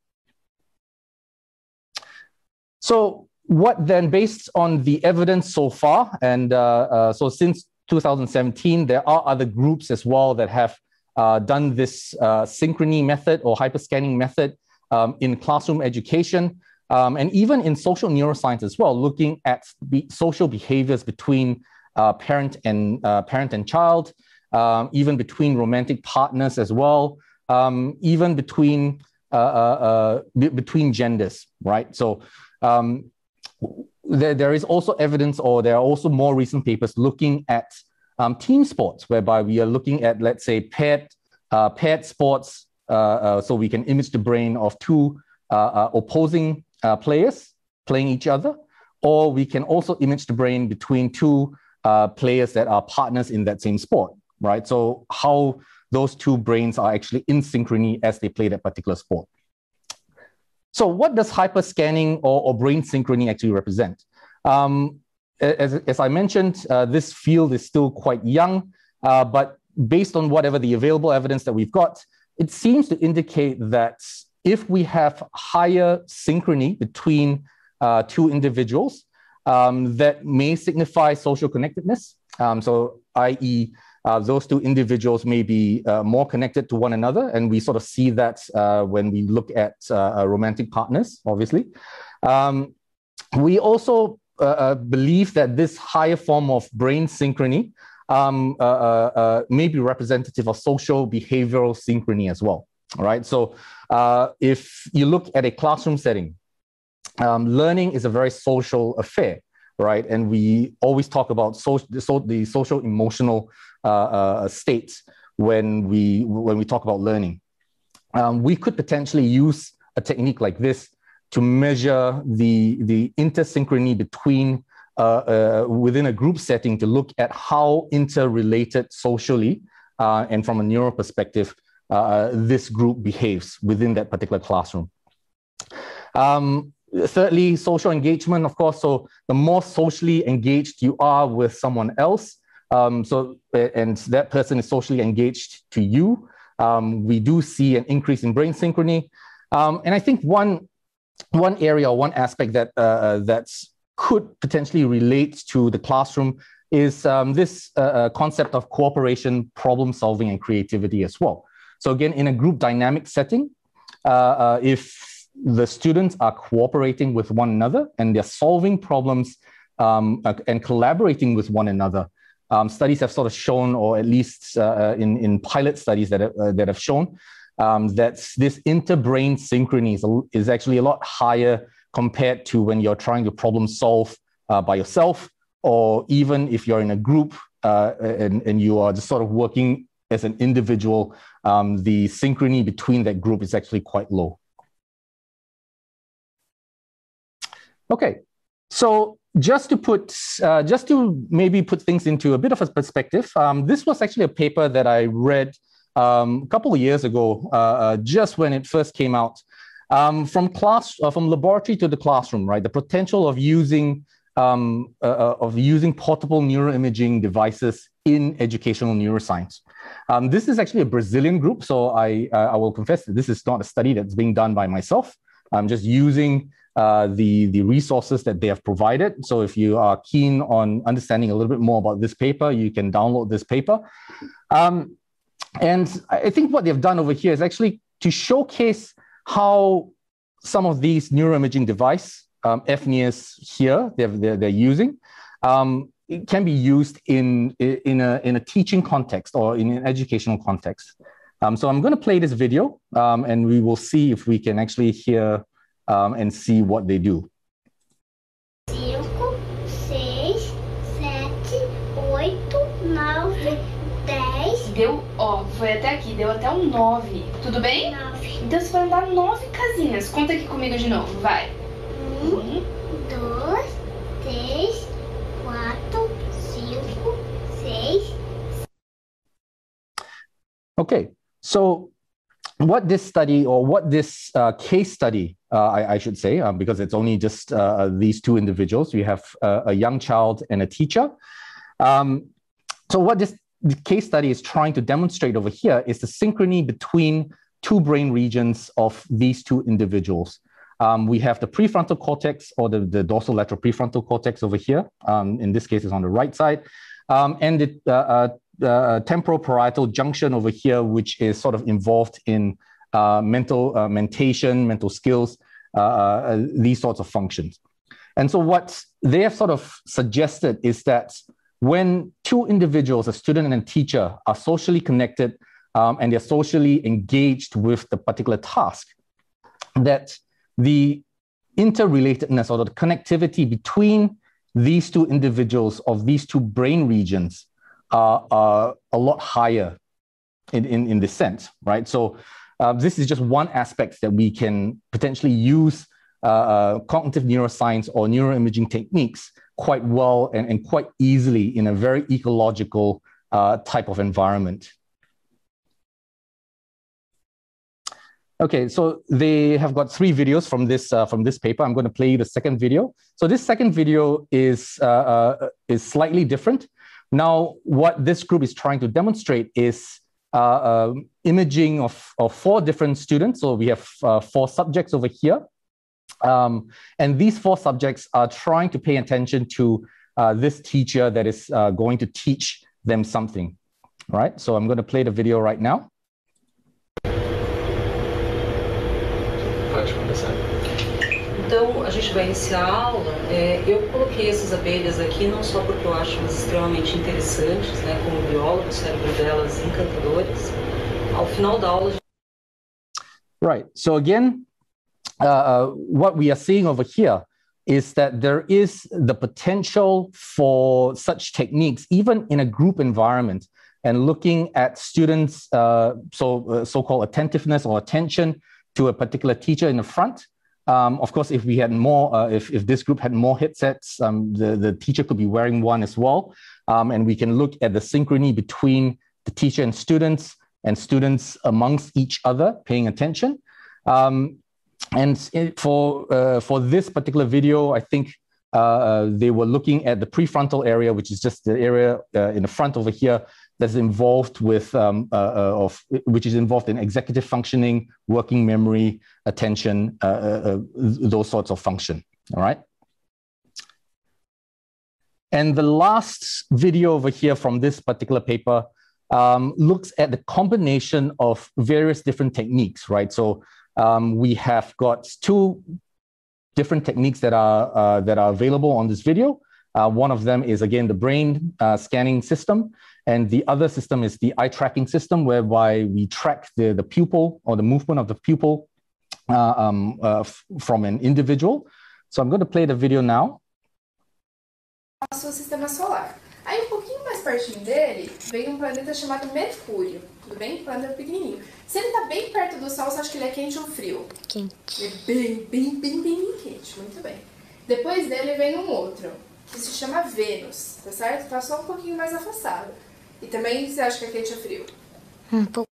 So what then, based on the evidence so far, and uh, uh, so since 2017, there are other groups as well that have uh, done this uh, synchrony method or hyperscanning method um, in classroom education, um, and even in social neuroscience as well, looking at be social behaviors between uh, parent and uh, parent and child, um, even between romantic partners as well, um, even between between genders, right? So um, there, there is also evidence, or there are also more recent papers looking at um, team sports, whereby we are looking at, let's say, paired, uh, paired sports, uh, uh, so we can image the brain of two uh, uh, opposing uh, players playing each other, or we can also image the brain between two players that are partners in that same sport, right? So how those two brains are actually in synchrony as they play that particular sport. So what does hyperscanning or, or brain synchrony actually represent? Um, as, as I mentioned, uh, this field is still quite young, uh, but based on whatever the available evidence that we've got, it seems to indicate that if we have higher synchrony between uh, two individuals, um, that may signify social connectedness. Um, so, i.e., uh, those two individuals may be uh, more connected to one another. And we sort of see that uh, when we look at uh, romantic partners, obviously. Um, we also uh, uh, believe that this higher form of brain synchrony um, may be representative of social behavioral synchrony as well. All right. So if you look at a classroom setting, um, learning is a very social affair right? And we always talk about so, so, the social emotional uh, uh, states when we when we talk about learning. Um, we could potentially use a technique like this to measure the the intersynchrony between uh, uh, within a group setting to look at how interrelated socially uh, and from a neural perspective uh, this group behaves within that particular classroom. Um, thirdly, social engagement, of course. So the more socially engaged you are with someone else, um, so and that person is socially engaged to you, um, we do see an increase in brain synchrony. Um, and I think one one area or one aspect that uh, uh that could potentially relate to the classroom is um, this uh, uh, concept of cooperation, problem solving, and creativity as well. So again, in a group dynamic setting, uh, uh if the students are cooperating with one another and they're solving problems um, and collaborating with one another. Um, studies have sort of shown, or at least uh, uh in, in pilot studies that, uh, that have shown, um, that this interbrain synchrony is, is actually a lot higher compared to when you're trying to problem solve uh, by yourself, or even if you're in a group uh, and, and you are just sort of working as an individual, um, the synchrony between that group is actually quite low. Okay, so just to put, uh, just to maybe put things into a bit of a perspective, um, this was actually a paper that I read um, a couple of years ago, uh, uh, just when it first came out. Um, from class, uh, from laboratory to the classroom, right? The potential of using um, uh, uh, of using portable neuroimaging devices in educational neuroscience. Um, this is actually a Brazilian group, so I I will confess that this is not a study that's being done by myself. I'm just using uh, the, the resources that they have provided. So if you are keen on understanding a little bit more about this paper, you can download this paper. Um, and I think what they've done over here is actually to showcase how some of these neuroimaging device, um, FNIRS here, they're, they're, they're using, um, it can be used in, in, a, in a teaching context or in an educational context. Um, so I'm going to play this video um, and we will see if we can actually hear um, and see what they do. Cinco, seis, sete, oito, nove, dez. Deu, ó, foi até aqui, deu até um nove. Tudo bem? Nove. Então você vai andar nove casinhas. Conta aqui comigo de novo, vai. Um, um. dois, três, quatro, cinco, seis. Okay, so what this study or what this uh, case study, uh, I, I, should say, um, because it's only just uh, these two individuals. We have uh, a young child and a teacher. Um, so what this case study is trying to demonstrate over here is the synchrony between two brain regions of these two individuals. Um, we have the prefrontal cortex or the, the dorsolateral prefrontal cortex over here. Um, in this case, is on the right side. Um, and the uh, uh, temporal parietal junction over here, which is sort of involved in uh, mental uh, mentation, mental skills, uh, uh, these sorts of functions. And so, what they have sort of suggested is that when two individuals, a student and a teacher, are socially connected um, and they're socially engaged with the particular task, that the interrelatedness or the connectivity between these two individuals of these two brain regions are, are a lot higher in, in, in this sense, right? So uh, this is just one aspect that we can potentially use uh, uh, cognitive neuroscience or neuroimaging techniques quite well and, and quite easily in a very ecological uh, type of environment. Okay, so they have got three videos from this uh, from this paper. I'm going to play you the second video. So this second video is uh, uh, is slightly different. Now, what this group is trying to demonstrate is uh, um, imaging of, of four different students. So we have uh, four subjects over here. Um, and these four subjects are trying to pay attention to uh, this teacher that is going to teach them something. Right, so I'm going to play the video right now. A aula. É, eu coloquei essas abelhas aqui não só porque eu acho elas extremamente interessantes, né, como biólogo, o cérebro delas encantadores. Ao final da aula. Right. So again, uh, uh, what we are seeing over here is that there is the potential for such techniques, even in a group environment, and looking at students, uh, so uh, so-called attentiveness or attention to a particular teacher in the front. Um, of course, if we had more, uh, if, if this group had more headsets, um, the, the teacher could be wearing one as well. Um, and we can look at the synchrony between the teacher and students and students amongst each other paying attention. Um, and for, uh, for this particular video, I think uh, uh, they were looking at the prefrontal area, which is just the area uh, in the front over here, that's involved with um, uh, uh, of which is involved in executive functioning, working memory, attention, uh, uh, those sorts of function. All right. And the last video over here from this particular paper um, looks at the combination of various different techniques, right? So um, we have got two different techniques that are uh, that are available on this video. Uh, one of them is again the brain uh, scanning system, and the other system is the eye tracking system, whereby we track the, the pupil or the movement of the pupil uh, um, uh, from an individual. So I'm going to play the video now. Nosso sistema solar. Aí um pouquinho mais pertinho dele vem um planeta chamado Mercúrio. Tudo bem? Um planeta pequenininho. Se ele está bem perto do Sol, você acha que ele é quente ou frio? Quente. É bem, bem, bem, bem, bem quente. Muito bem. Depois dele vem um outro, que se chama Vênus, tá certo? Tá só um pouquinho mais afastado. E também você acha que é quente ou frio? Um pouco.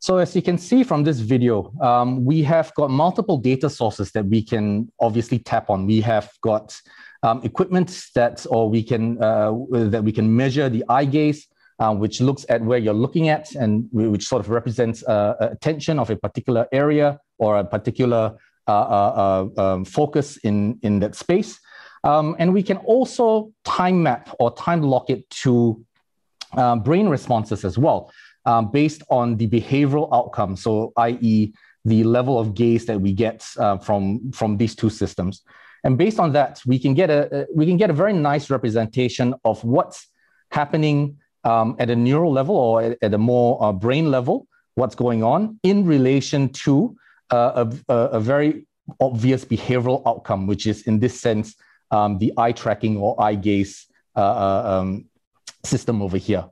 So as you can see from this video, um, we have got multiple data sources that we can obviously tap on. We have got um, equipment that, or we can uh, that we can measure the eye gaze, uh, which looks at where you're looking at, and which sort of represents uh, attention of a particular area or a particular uh, uh, uh, um, focus in in that space. Um, and we can also time map or time lock it to uh, brain responses as well, um, based on the behavioral outcome. So, i.e., the level of gaze that we get uh, from from these two systems, and based on that, we can get a, a we can get a very nice representation of what's happening um, at a neural level or at, at a more uh, brain level, what's going on in relation to uh, a, a, very obvious behavioral outcome, which is in this sense um, the eye tracking or eye gaze uh, uh um, system over here.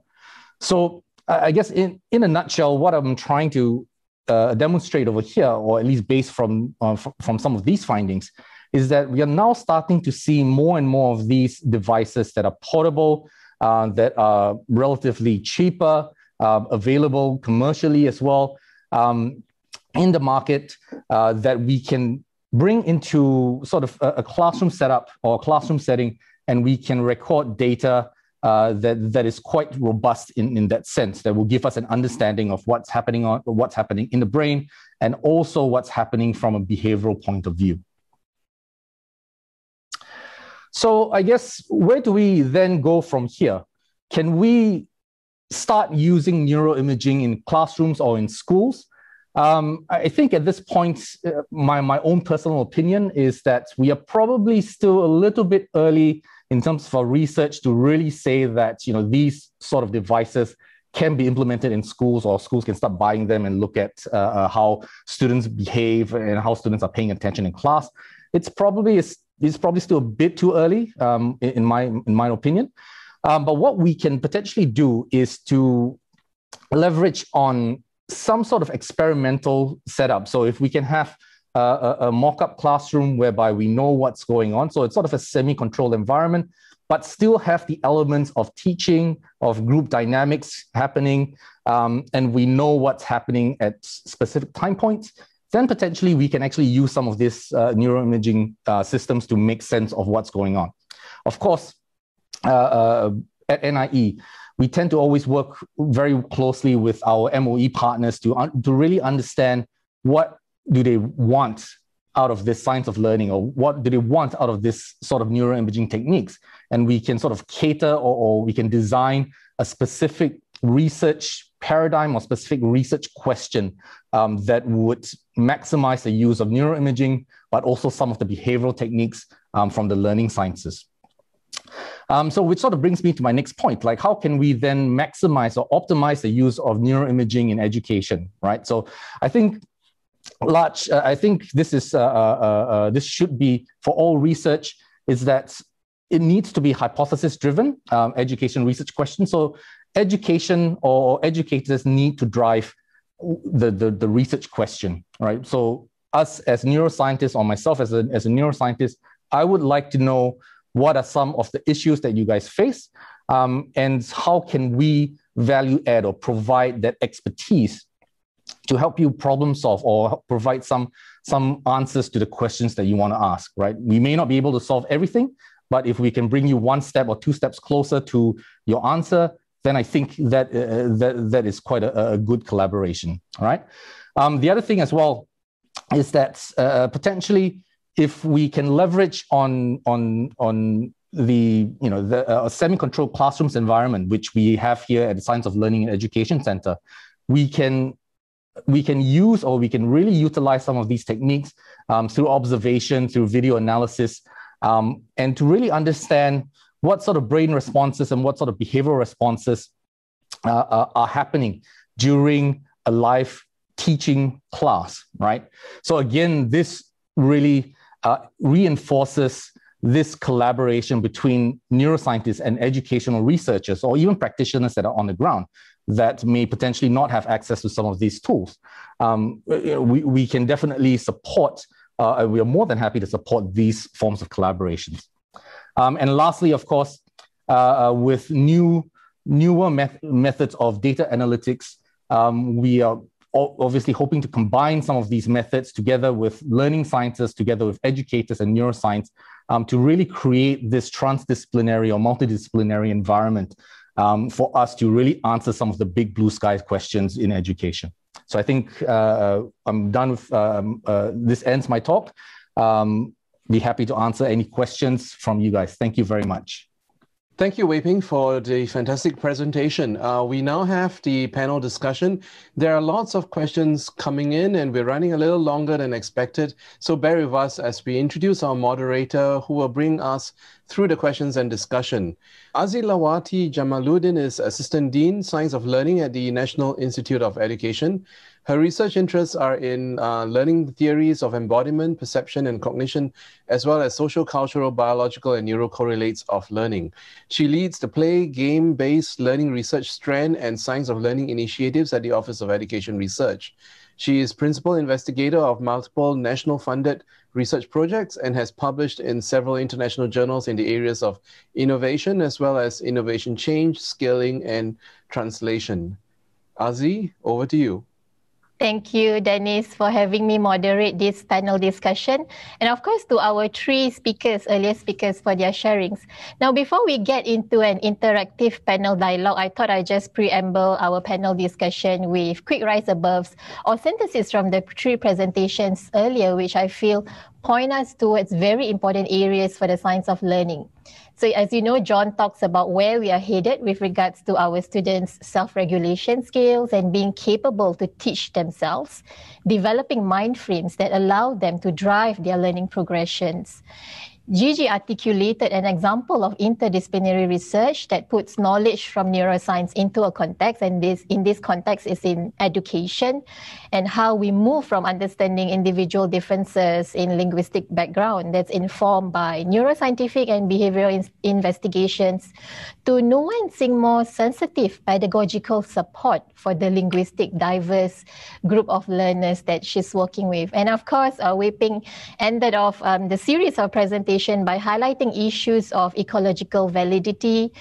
So I guess in, in a nutshell, what I'm trying to uh, demonstrate over here, or at least based from, uh, from some of these findings, is that we are now starting to see more and more of these devices that are portable, uh, that are relatively cheaper, uh, available commercially as well um, in the market, uh, that we can bring into sort of a, a classroom setup or classroom setting, and we can record data uh, that that is quite robust in, in that sense that will give us an understanding of what's happening on what's happening in the brain and also what's happening from a behavioral point of view. So I guess where do we then go from here? Can we start using neuroimaging in classrooms or in schools? Um, I think at this point, uh, my, my own personal opinion is that we are probably still a little bit early in terms of our research to really say that you know these sort of devices can be implemented in schools or schools can start buying them and look at uh, uh, how students behave and how students are paying attention in class. It's probably it's probably still a bit too early um, in my in my opinion. Um, but what we can potentially do is to leverage on some sort of experimental setup. So if we can have a, a mock-up classroom whereby we know what's going on. So it's sort of a semi-controlled environment but still have the elements of teaching, of group dynamics happening, um, and we know what's happening at specific time points, then potentially we can actually use some of these uh, neuroimaging uh, systems to make sense of what's going on. Of course, uh, uh at NIE, we tend to always work very closely with our MOE partners to, to really understand what do they want out of this science of learning or what do they want out of this sort of neuroimaging techniques and we can sort of cater or, or we can design a specific research paradigm or specific research question um, that would maximize the use of neuroimaging but also some of the behavioral techniques um, from the learning sciences um, so which sort of brings me to my next point, like how can we then maximize or optimize the use of neuroimaging in education, right? So I think large, uh, I think this is, uh, uh, uh, uh this should be for all research is that it needs to be hypothesis driven um, education research question. So education or educators need to drive the, the, the research question, right? So us as neuroscientists or myself as a, as a neuroscientist, I would like to know what are some of the issues that you guys face? Um, and how can we value add or provide that expertise to help you problem solve or provide some, some answers to the questions that you want to ask, right? We may not be able to solve everything, but if we can bring you one step or two steps closer to your answer, then I think that uh, that, that is quite a, a good collaboration. All right. Um, the other thing as well is that uh, potentially if we can leverage on on on the you know the uh, semi-controlled classrooms environment which we have here at the science of learning and education center we can we can use or we can really utilize some of these techniques um, through observation through video analysis um, and to really understand what sort of brain responses and what sort of behavioral responses uh, uh, are happening during a live teaching class right? So again this really uh, reinforces this collaboration between neuroscientists and educational researchers or even practitioners that are on the ground that may potentially not have access to some of these tools. Um, we, we can definitely support, uh, we are more than happy to support these forms of collaborations. Um, and lastly, of course, uh, uh with new, newer met methods of data analytics, um, we are obviously hoping to combine some of these methods together with learning scientists, together with educators and neuroscience, um, to really create this transdisciplinary or multidisciplinary environment um, for us to really answer some of the big blue sky questions in education. So I think uh, I'm done with um, uh, this. Ends my talk. Um, be happy to answer any questions from you guys. Thank you very much. Thank you, Wei Peng, for the fantastic presentation. Uh, we now have the panel discussion. There are lots of questions coming in, and we're running a little longer than expected. So bear with us as we introduce our moderator who will bring us through the questions and discussion. Azilawati Jamaludin is Assistant Dean, Science of Learning at the National Institute of Education. Her research interests are in uh, learning theories of embodiment, perception, and cognition, as well as social, cultural, biological, and neurocorrelates of learning. She leads the play game based learning research strand and science of learning initiatives at the Office of Education Research. She is principal investigator of multiple national funded research projects and has published in several international journals in the areas of innovation as well as innovation change, scaling, and translation. Azi, over to you. Thank you, Dennis, for having me moderate this panel discussion. And of course, to our three speakers, earlier speakers, for their sharings. Now, before we get into an interactive panel dialogue, I thought I'd just preamble our panel discussion with quick rise above or synthesis from the three presentations earlier, which I feel point us towards very important areas for the science of learning. So, as you know, John talks about where we are headed with regards to our students' self regulation skills and being capable to teach themselves, developing mind frames that allow them to drive their learning progressions. Gigi articulated an example of interdisciplinary research that puts knowledge from neuroscience into a context, and this in this context is in education, and how we move from understanding individual differences in linguistic background that's informed by neuroscientific and behavioral in- investigations to nuancing more sensitive pedagogical support for the linguistic diverse group of learners that she's working with. And of course, uh, Wei Peng ended off um, the series of presentations presentation by highlighting issues of ecological validity.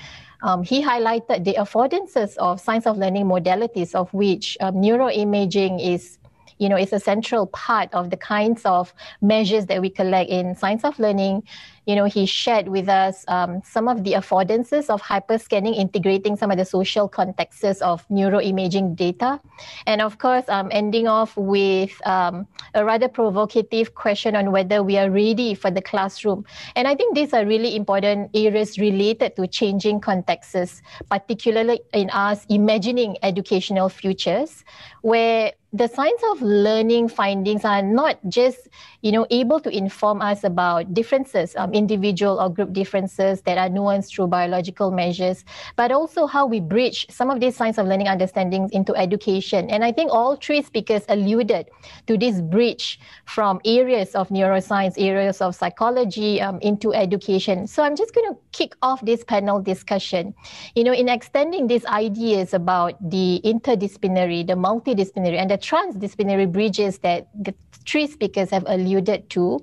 Um, he highlighted the affordances of science of learning modalities, of which um, neuroimaging is you know, is a central part of the kinds of measures that we collect in science of learning you know, he shared with us um, some of the affordances of hyperscanning, integrating some of the social contexts of neuroimaging data. And of course, um, ending off with um, a rather provocative question on whether we are ready for the classroom. And I think these are really important areas related to changing contexts, particularly in us imagining educational futures, where the science of learning findings are not just you know able to inform us about differences um, individual or group differences that are nuanced through biological measures but also how we bridge some of these science of learning understandings into education. And i think all three speakers alluded to this bridge from areas of neuroscience areas of psychology um, into education. So i'm just going to kick off this panel discussion. You know in extending these ideas about the interdisciplinary the multidisciplinary and the transdisciplinary bridges that the three speakers have alluded to.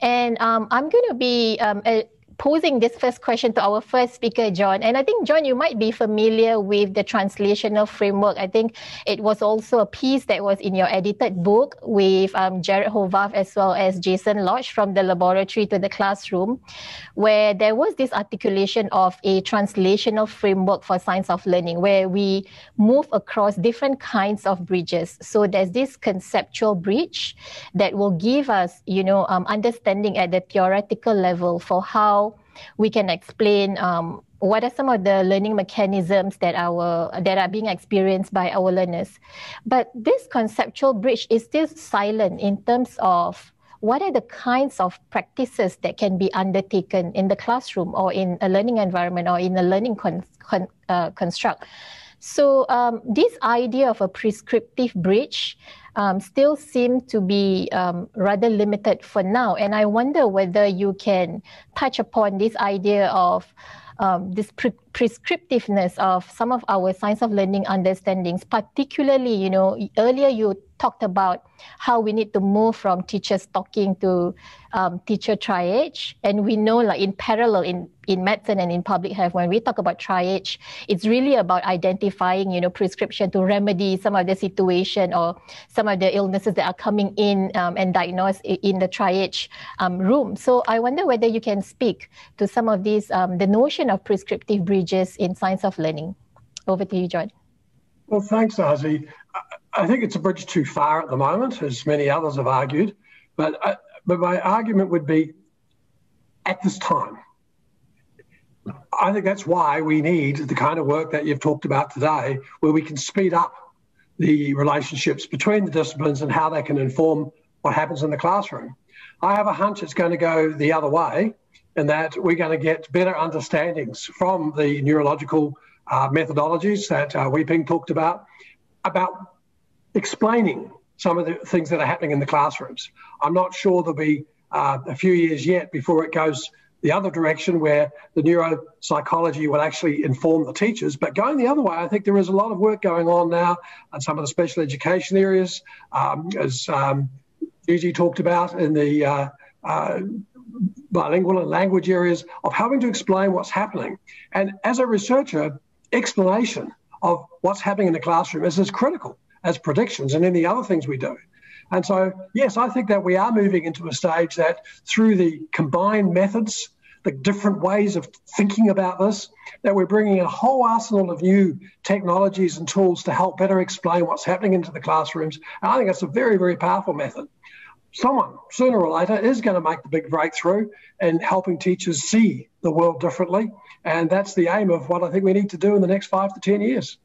And um, I'm going to be um, posing this first question to our first speaker, John. And I think, John, you might be familiar with the translational framework. I think it was also a piece that was in your edited book with um, Jared Horvath as well as Jason Lodge from the laboratory to the classroom, where there was this articulation of a translational framework for science of learning, where we move across different kinds of bridges. So there's this conceptual bridge that will give us, you know, um, understanding at the theoretical level for how we can explain um, what are some of the learning mechanisms that our that are being experienced by our learners. But this conceptual bridge is still silent in terms of what are the kinds of practices that can be undertaken in the classroom or in a learning environment or in a learning con- con- uh, construct. So um, this idea of a prescriptive bridge um, still seem to be um, rather limited for now. And I wonder whether you can touch upon this idea of um, this pre- prescriptiveness of some of our science of learning understandings, particularly, you know, earlier you talked about how we need to move from teachers talking to um, teacher triage. And we know like in parallel in, in medicine and in public health, when we talk about triage, it's really about identifying, you know, prescription to remedy some of the situation or some of the illnesses that are coming in um, and diagnosed in the triage um, room. So I wonder whether you can speak to some of these, um, the notion of prescriptive bridges in science of learning. Over to you, John. Well, thanks, Azi. I think it's a bridge too far at the moment, as many others have argued. But, I, but my argument would be at this time. I think that's why we need the kind of work that you've talked about today, where we can speed up the relationships between the disciplines and how they can inform what happens in the classroom. I have a hunch it's going to go the other way, and that we're going to get better understandings from the neurological uh, methodologies that uh, Wei Peng talked about, about explaining some of the things that are happening in the classrooms. I'm not sure there'll be uh, a few years yet before it goes the other direction where the neuropsychology will actually inform the teachers. But going the other way, I think there is a lot of work going on now in some of the special education areas, um, as um, Gigi talked about in the uh, uh, bilingual and language areas of having to explain what's happening. And as a researcher, explanation of what's happening in the classroom is as critical as predictions and any other things we do. And so, yes, I think that we are moving into a stage that through the combined methods, the different ways of thinking about this, that we're bringing a whole arsenal of new technologies and tools to help better explain what's happening into the classrooms. And I think that's a very, very powerful method. Someone, sooner or later, is going to make the big breakthrough in helping teachers see the world differently. And that's the aim of what I think we need to do in the next five to 10 years.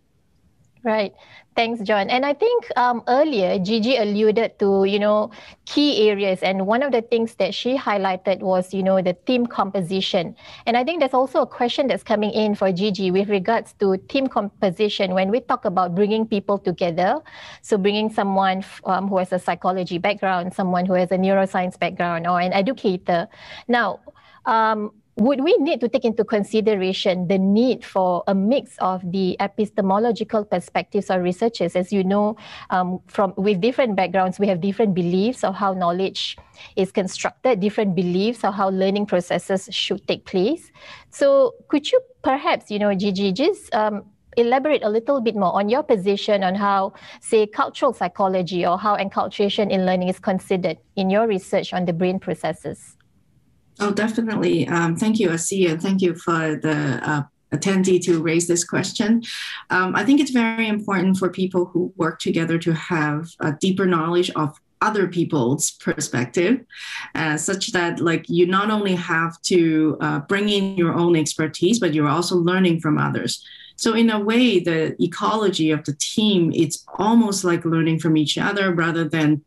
Right. Thanks, John. And I think um, earlier Gigi alluded to, you know, key areas. And one of the things that she highlighted was, you know, the team composition. And I think there's also a question that's coming in for Gigi with regards to team composition when we talk about bringing people together. So bringing someone um, who has a psychology background, someone who has a neuroscience background, or an educator. Now, um, would we need to take into consideration the need for a mix of the epistemological perspectives of researchers? As you know, um, from with different backgrounds, we have different beliefs of how knowledge is constructed, different beliefs of how learning processes should take place. So, could you perhaps, you know, Gigi, just um, elaborate a little bit more on your position on how, say, cultural psychology or how enculturation in learning is considered in your research on the brain processes? Oh, definitely. Um, thank you, Asiya, and thank you for the uh, attendee to raise this question. Um, I think it's very important for people who work together to have a deeper knowledge of other people's perspective, uh, such that like you not only have to uh, bring in your own expertise, but you're also learning from others. So in a way, the ecology of the team, it's almost like learning from each other rather than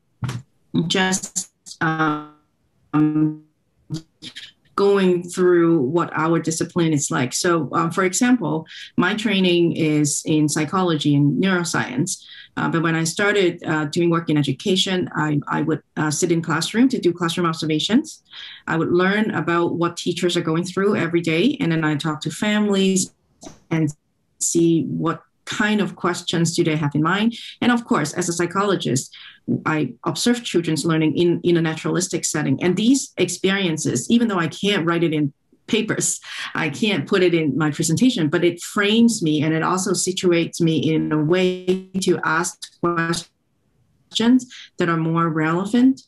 just um, going through what our discipline is like. So, um, for example, my training is in psychology and neuroscience. Uh, but when I started uh, doing work in education, I, I would uh, sit in classroom to do classroom observations. I would learn about what teachers are going through every day, and then I talk to families and see what kind of questions do they have in mind? And of course as a psychologist i observe children's learning in, in a naturalistic setting. And these experiences even though i can't write it in papers i can't put it in my presentation but it frames me and it also situates me in a way to ask questions that are more relevant.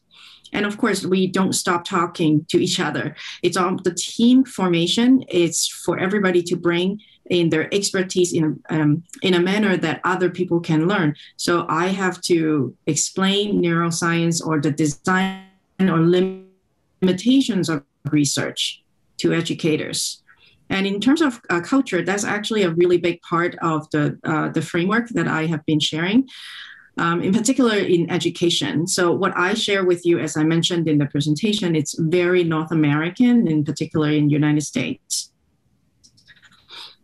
And of course we don't stop talking to each other. It's all the team formation it's for everybody to bring in their expertise in um, in a manner that other people can learn. So I have to explain neuroscience or the design or limitations of research to educators. And in terms of uh, culture, that's actually a really big part of the uh, the framework that I have been sharing. Um, in particular in education. So what I share with you, as I mentioned in the presentation, it's very North American, in particular in the United States.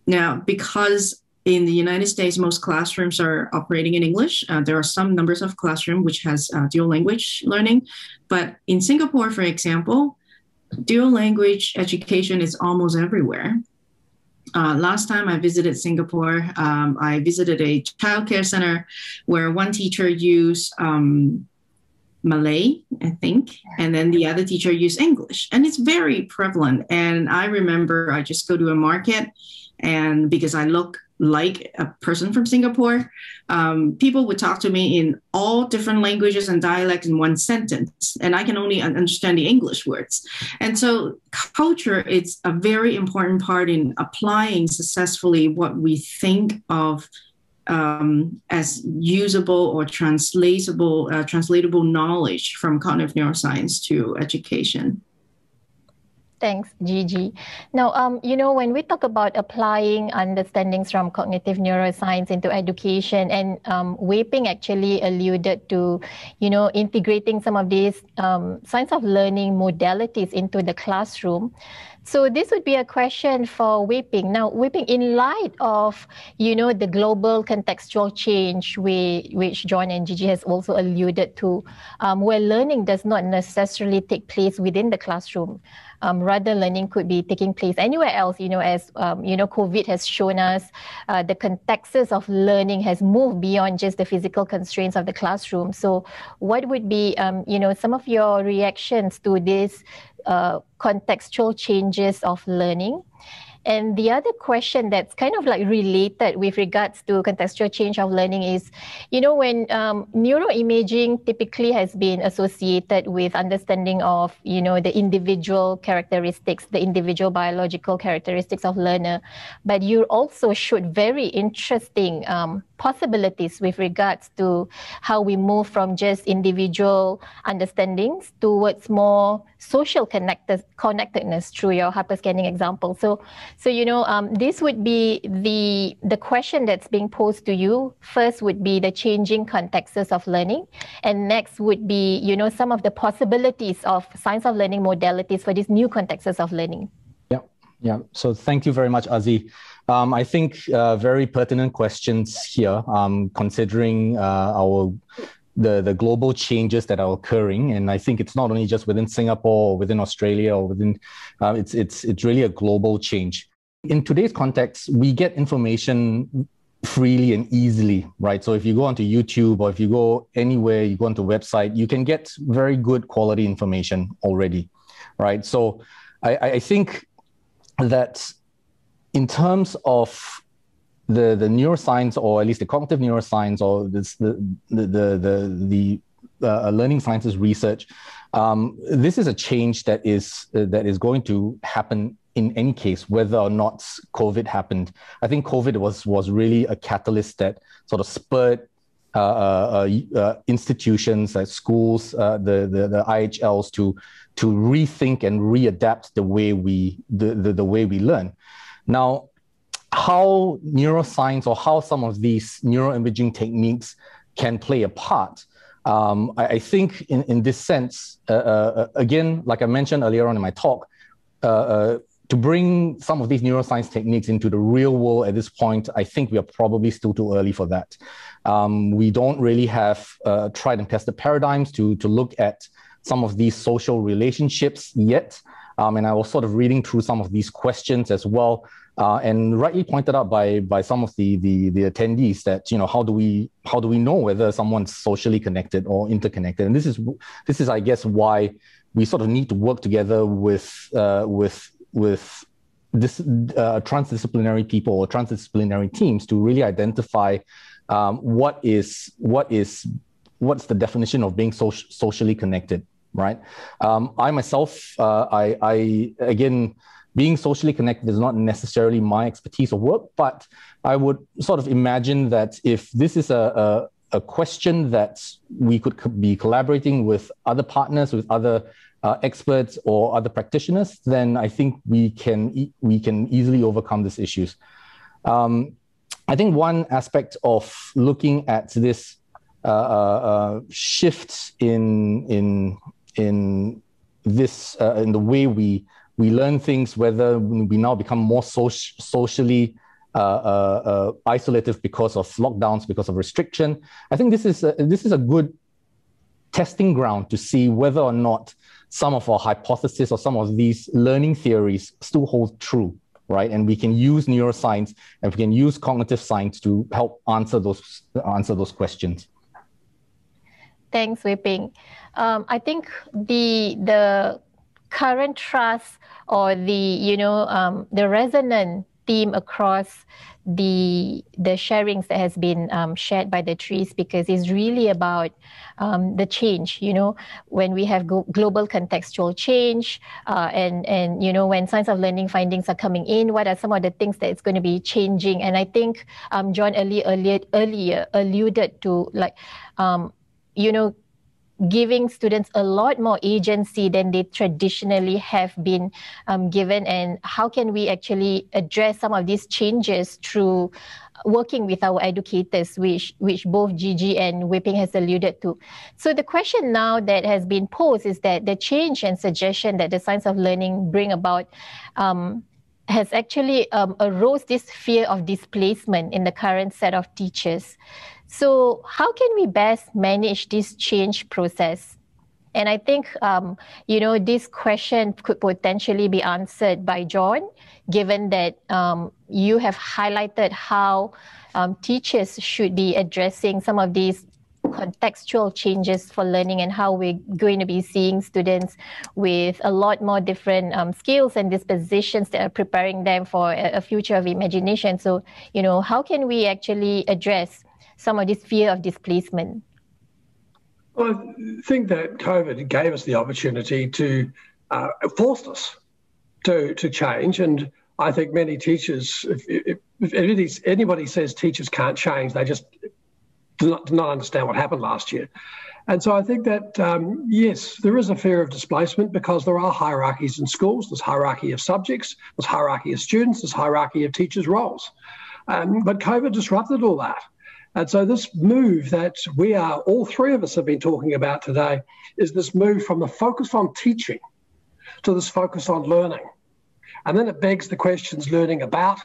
Now, because in the United States, most classrooms are operating in English. Uh, there are some numbers of classroom which has uh, dual language learning, but in Singapore, for example, dual language education is almost everywhere. Uh, last time I visited Singapore, um, I visited a childcare center where one teacher used um, Malay, I think, and then the other teacher used English, and it's very prevalent. And I remember I just go to a market and because I look like a person from Singapore, um, people would talk to me in all different languages and dialects in one sentence, and I can only understand the English words. And so, culture is a very important part in applying successfully what we think of um, as usable or translatable, uh, translatable knowledge from cognitive neuroscience to education. Thanks, Gigi. Now, um, you know, when we talk about applying understandings from cognitive neuroscience into education, and um, Wei Peng actually alluded to, you know, integrating some of these um, science of learning modalities into the classroom. So this would be a question for Wei Peng. Now, Wei Peng, in light of you know the global contextual change, we, which John and Gigi has also alluded to, um, where learning does not necessarily take place within the classroom um, rather learning could be taking place anywhere else. You know, as um, you know, COVID has shown us, uh, the contexts of learning has moved beyond just the physical constraints of the classroom. So, what would be, um, you know, some of your reactions to this uh, contextual changes of learning? And the other question that's kind of like related with regards to contextual change of learning is, you know, when um, neuroimaging typically has been associated with understanding of, you know, the individual characteristics, the individual biological characteristics of learner, but you also showed very interesting um, possibilities with regards to how we move from just individual understandings towards more social connected, connectedness through your hyperscanning example. So, so you know, um, this would be the the question that's being posed to you. First would be the changing contexts of learning, and next would be you know some of the possibilities of science of learning modalities for these new contexts of learning. Yeah, yeah. So thank you very much, Azi. Um, I think uh, very pertinent questions here, um, considering uh, our the the global changes that are occurring, and I think it's not only just within Singapore or within Australia or within uh, it's it's it's really a global change. In today's context, we get information freely and easily, right? So if you go onto YouTube or if you go anywhere, you go onto a website, you can get very good quality information already, right? So I, I think that in terms of the the neuroscience or at least the cognitive neuroscience or this, the the the the, uh, learning sciences research um, this is a change that is uh, that is going to happen in any case whether or not covid happened i think covid was was really a catalyst that sort of spurred uh, uh, uh, uh institutions like schools, the, the the IHLs to to rethink and readapt the way we the, the, the way we learn. Now, how neuroscience or how some of these neuroimaging techniques can play a part. Um, I, I, think in, in this sense, uh, uh, again, like I mentioned earlier on in my talk, uh, uh, to bring some of these neuroscience techniques into the real world at this point, I think we are probably still too early for that. Um, we don't really have uh, tried and tested paradigms to, to look at some of these social relationships yet. Um, and I was sort of reading through some of these questions as well uh, and rightly pointed out by by some of the, the the attendees that you know how do we how do we know whether someone's socially connected or interconnected? And this is this is I guess why we sort of need to work together with uh, with with this uh, transdisciplinary people or transdisciplinary teams to really identify um, what is what is what's the definition of being so- socially connected right? Um, i myself uh, I, I again being socially connected is not necessarily my expertise of work, but I would sort of imagine that if this is a, a, a question that we could co- be collaborating with other partners, with other uh, experts or other practitioners, then I think we can e- we can easily overcome these issues. Um, I think one aspect of looking at this uh, uh, uh shift in in in this uh, in the way we we learn things whether we now become more so- socially uh, uh, uh, isolated because of lockdowns, because of restriction. I think this is a, this is a good testing ground to see whether or not some of our hypotheses or some of these learning theories still hold true, right? And we can use neuroscience and we can use cognitive science to help answer those answer those questions. Thanks, Wei Peng. Um, I think the the current trust or the you know um, the resonant theme across the the sharings that has been um, shared by the trees because it's really about um, the change you know when we have go- global contextual change uh, and and you know when science of learning findings are coming in what are some of the things that it's going to be changing? And i think um, john earlier earlier earlier alluded to like um, you know giving students a lot more agency than they traditionally have been um, given. And how can we actually address some of these changes through working with our educators which which both Gigi and Wei Peng has alluded to? So the question now that has been posed is that the change and suggestion that the science of learning bring about um, has actually um, arose this fear of displacement in the current set of teachers so, how can we best manage this change process? And I think, um, you know, this question could potentially be answered by John, given that um, you have highlighted how um, teachers should be addressing some of these contextual changes for learning and how we're going to be seeing students with a lot more different um, skills and dispositions that are preparing them for a, a future of imagination. So, you know, how can we actually address some of this fear of displacement? Well, I think that COVID gave us the opportunity to uh, forced us to to change, and I think many teachers, if, if, if anybody says teachers can't change, they just do not, do not understand what happened last year. And so I think that, um, yes, there is a fear of displacement because there are hierarchies in schools. There's hierarchy of subjects, there's hierarchy of students, there's hierarchy of teachers' roles. Um, but COVID disrupted all that. And so, this move that we are, all three of us have been talking about today, is this move from the focus on teaching to this focus on learning. And then it begs the questions learning about,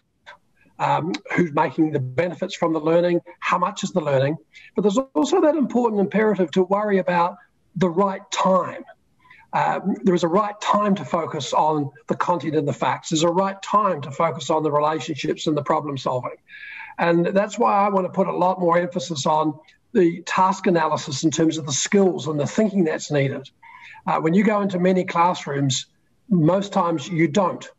um, who's making the benefits from the learning, how much is the learning. But there's also that important imperative to worry about the right time. Um, there is a right time to focus on the content and the facts. There's a right time to focus on the relationships and the problem solving. And that's why I want to put a lot more emphasis on the task analysis in terms of the skills and the thinking that's needed. Uh, when you go into many classrooms, most times you don't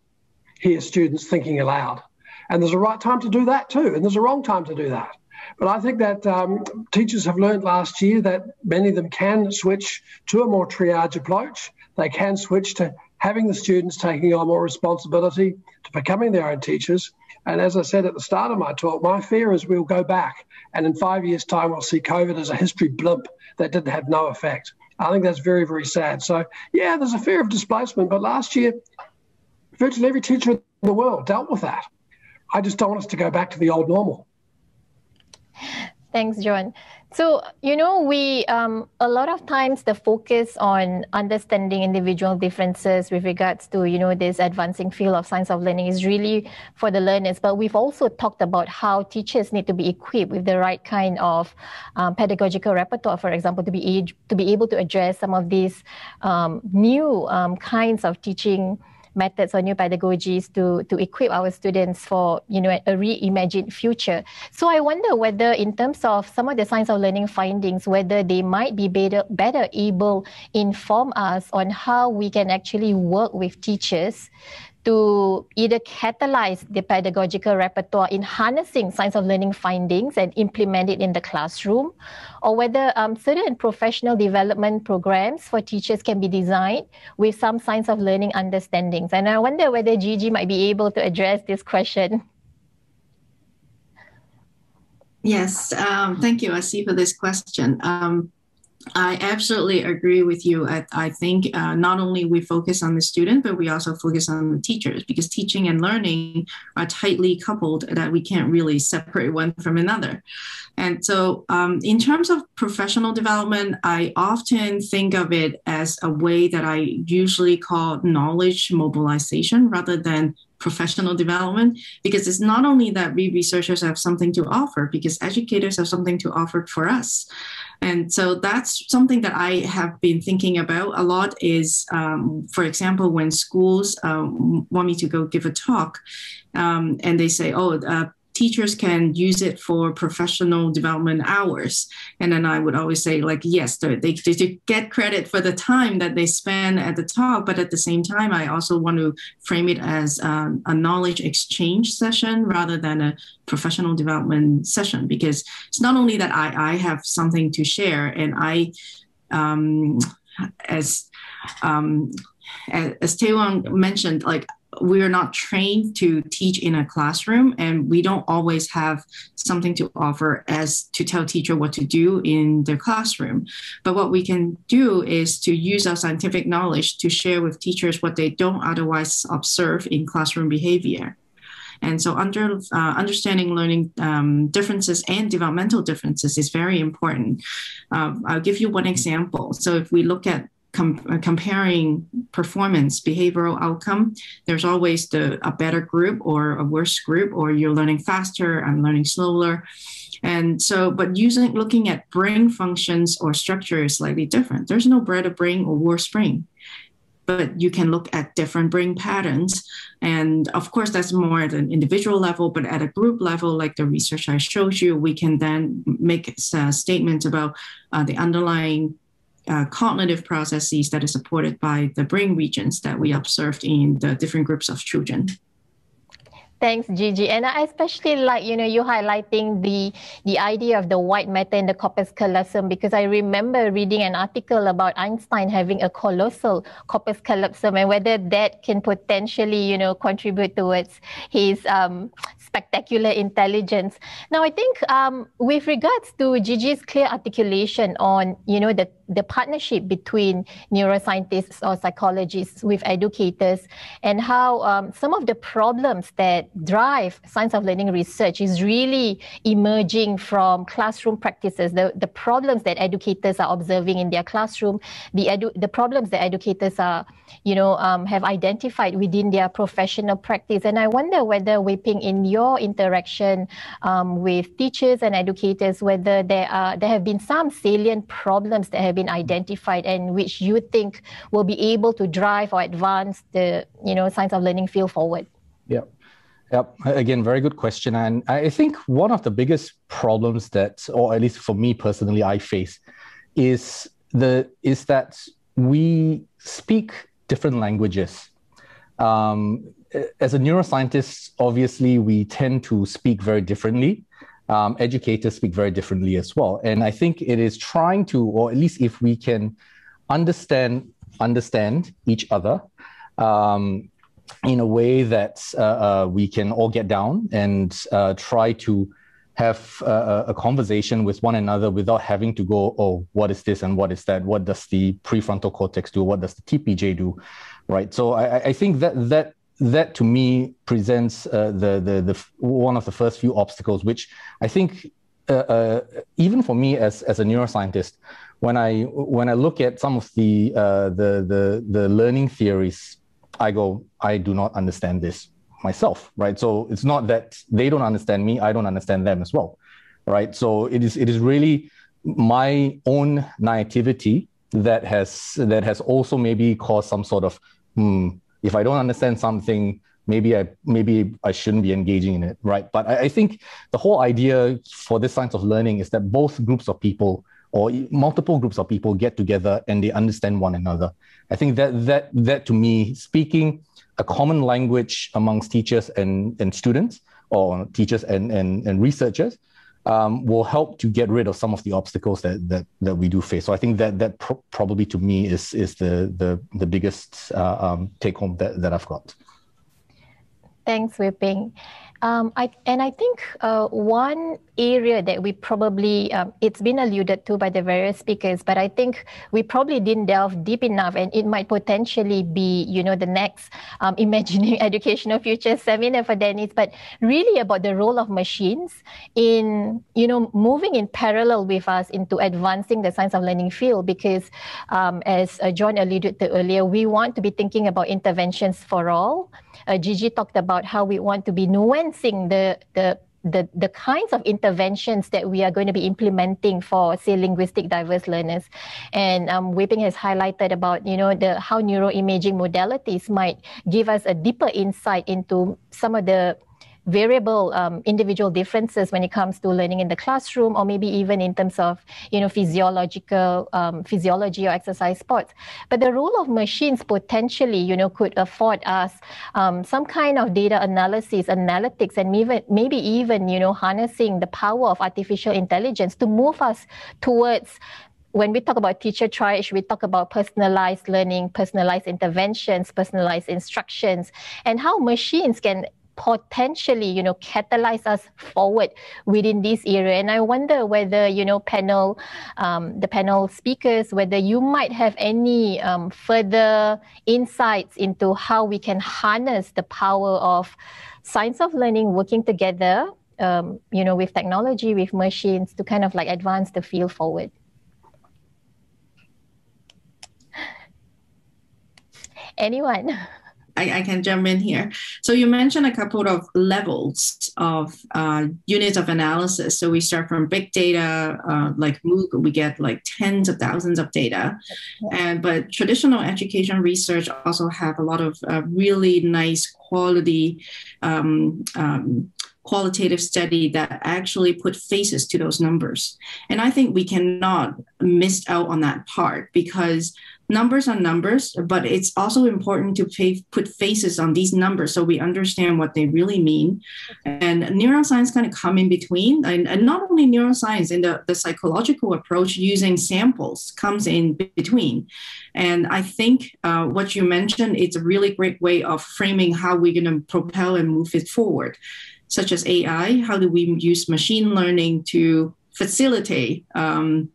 hear students thinking aloud. And there's a right time to do that too, and there's a wrong time to do that. But I think that um, teachers have learned last year that many of them can switch to a more triage approach. They can switch to having the students taking on more responsibility, to becoming their own teachers. And as I said at the start of my talk, my fear is we'll go back and in five years' time, we'll see COVID as a history blimp that didn't have no effect. I think that's very, very sad. So, yeah, there's a fear of displacement, but last year, virtually every teacher in the world dealt with that. I just don't want us to go back to the old normal. Thanks, John. So, you know, we, um, a lot of times the focus on understanding individual differences with regards to, you know, this advancing field of science of learning is really for the learners. But we've also talked about how teachers need to be equipped with the right kind of um, pedagogical repertoire, for example, to be, to be able to address some of these um, new um, kinds of teaching methods or new pedagogies to, to equip our students for you know a reimagined future. So I wonder whether in terms of some of the science of learning findings, whether they might be better, better able inform us on how we can actually work with teachers to either catalyze the pedagogical repertoire in harnessing science of learning findings and implement it in the classroom, or whether um, certain professional development programs for teachers can be designed with some science of learning understandings. And I wonder whether Gigi might be able to address this question. Yes, um, thank you, Azi, for this question. Um, I absolutely agree with you. I, I think uh, not only we focus on the student, but we also focus on the teachers because teaching and learning are tightly coupled that we can't really separate one from another. And so, um, in terms of professional development, I often think of it as a way that I usually call knowledge mobilization rather than professional development because it's not only that we researchers have something to offer because educators have something to offer for us. And so that's something that I have been thinking about a lot is, um, for example, when schools um, want me to go give a talk um, and they say, oh, uh, teachers can use it for professional development hours. And then I would always say, like, yes, they, they, they, get credit for the time that they spend at the talk. But at the same time, I also want to frame it as um, a knowledge exchange session rather than a professional development session, because it's not only that I, I have something to share and I, um, as, um, as, Taewon mentioned, like we are not trained to teach in a classroom and we don't always have something to offer as to tell teacher what to do in their classroom but what we can do is to use our scientific knowledge to share with teachers what they don't otherwise observe in classroom behavior and so under, uh, understanding learning um, differences and developmental differences is very important. Uh, I'll give you one example. So if we look at com- uh, comparing performance, behavioral outcome, there's always the a better group or a worse group, or you're learning faster, I'm learning slower. And so, but using looking at brain functions or structure is slightly different. There's no better brain or worse brain but you can look at different brain patterns. And of course, that's more at an individual level, but at a group level, like the research I showed you, we can then make a statement about uh, the underlying uh, cognitive processes that is supported by the brain regions that we observed in the different groups of children. Thanks, Gigi. And I especially like, you know, you highlighting the the idea of the white matter in the corpus callosum because I remember reading an article about Einstein having a colossal corpus callosum and whether that can potentially, you know, contribute towards his um, spectacular intelligence. Now, I think um, with regards to Gigi's clear articulation on, you know, the the partnership between neuroscientists or psychologists with educators and how um, some of the problems that drive science of learning research is really emerging from classroom practices, the, the problems that educators are observing in their classroom, the, edu- the problems that educators are, you know, um, have identified within their professional practice. And I wonder whether, Wei Peng, in your interaction um, with teachers and educators, whether there are there have been some salient problems that have been identified and which you think will be able to drive or advance the you know science of learning field forward. Yeah. Yep. Again, very good question. And I think one of the biggest problems that, or at least for me personally, I face is the is that we speak different languages. Um, as a neuroscientist, obviously, we tend to speak very differently. Um, educators speak very differently as well. And I think it is trying to, or at least if we can understand understand each other um, in a way that uh, uh, we can all get down and uh, try to have a, a, conversation with one another without having to go, oh, what is this and what is that? What does the prefrontal cortex do? What does the TPJ do? Right. So I, I think that that that to me presents uh, the, the the one of the first few obstacles, which I think uh, uh, even for me as as a neuroscientist, when I when I look at some of the uh, the the the learning theories, I go, I do not understand this myself, right? So it's not that they don't understand me, I don't understand them as well, right? So it is it is really my own naivety that has that has also maybe caused some sort of hmm, if I don't understand something, maybe I maybe I shouldn't be engaging in it, right? But I, I think the whole idea for this science of learning is that both groups of people or multiple groups of people get together and they understand one another. I think that that that to me, speaking a common language amongst teachers and, and students, or teachers and, and, and researchers, um, will help to get rid of some of the obstacles that that, that we do face. So I think that that probably to me is is the the the biggest uh, um, take home that, that I've got. Thanks, Wei Peng. Um, I, and I think uh, one area that we probably, um, it's been alluded to by the various speakers, but I think we probably didn't delve deep enough and it might potentially be, you know, the next um, <laughs> Imagining Educational Future seminar for Dennis, but really about the role of machines in, you know, moving in parallel with us into advancing the science of learning field because um, as uh, John alluded to earlier, we want to be thinking about interventions for all. Uh, Gigi talked about how we want to be nuancing the, the the, the kinds of interventions that we are going to be implementing for say linguistic diverse learners. And um, Wei Peng has highlighted about you know the how neuroimaging modalities might give us a deeper insight into some of the variable um, individual differences when it comes to learning in the classroom or maybe even in terms of you know physiological um, physiology or exercise sports. But the role of machines potentially you know could afford us um, some kind of data analysis analytics and maybe, maybe even you know harnessing the power of artificial intelligence to move us towards when we talk about teacher triage, we talk about personalized learning, personalized interventions, personalized instructions, and how machines can potentially you know catalyze us forward within this area. And i wonder whether you know panel um, the panel speakers whether you might have any um, further insights into how we can harness the power of science of learning working together um, you know with technology with machines to kind of like advance the field forward. Anyone <laughs> I, I, can jump in here. So you mentioned a couple of levels of uh, units of analysis. So we start from big data, uh, like MOOC, we get like tens of thousands of data. And but traditional education research also have a lot of uh, really nice quality um, um, qualitative study that actually put faces to those numbers. And I think we cannot miss out on that part because numbers are numbers, but it's also important to pay, put faces on these numbers so we understand what they really mean. And neuroscience kind of come in between, and, and not only neuroscience, in the, the psychological approach using samples comes in between. And I think uh, what you mentioned, it's a really great way of framing how we're going to propel and move it forward, such as AI. How do we use machine learning to facilitate um,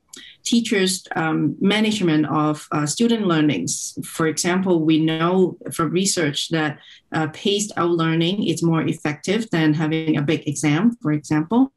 teachers' um, management of uh, student learnings. For example, we know from research that uh, paced out learning is more effective than having a big exam, for example.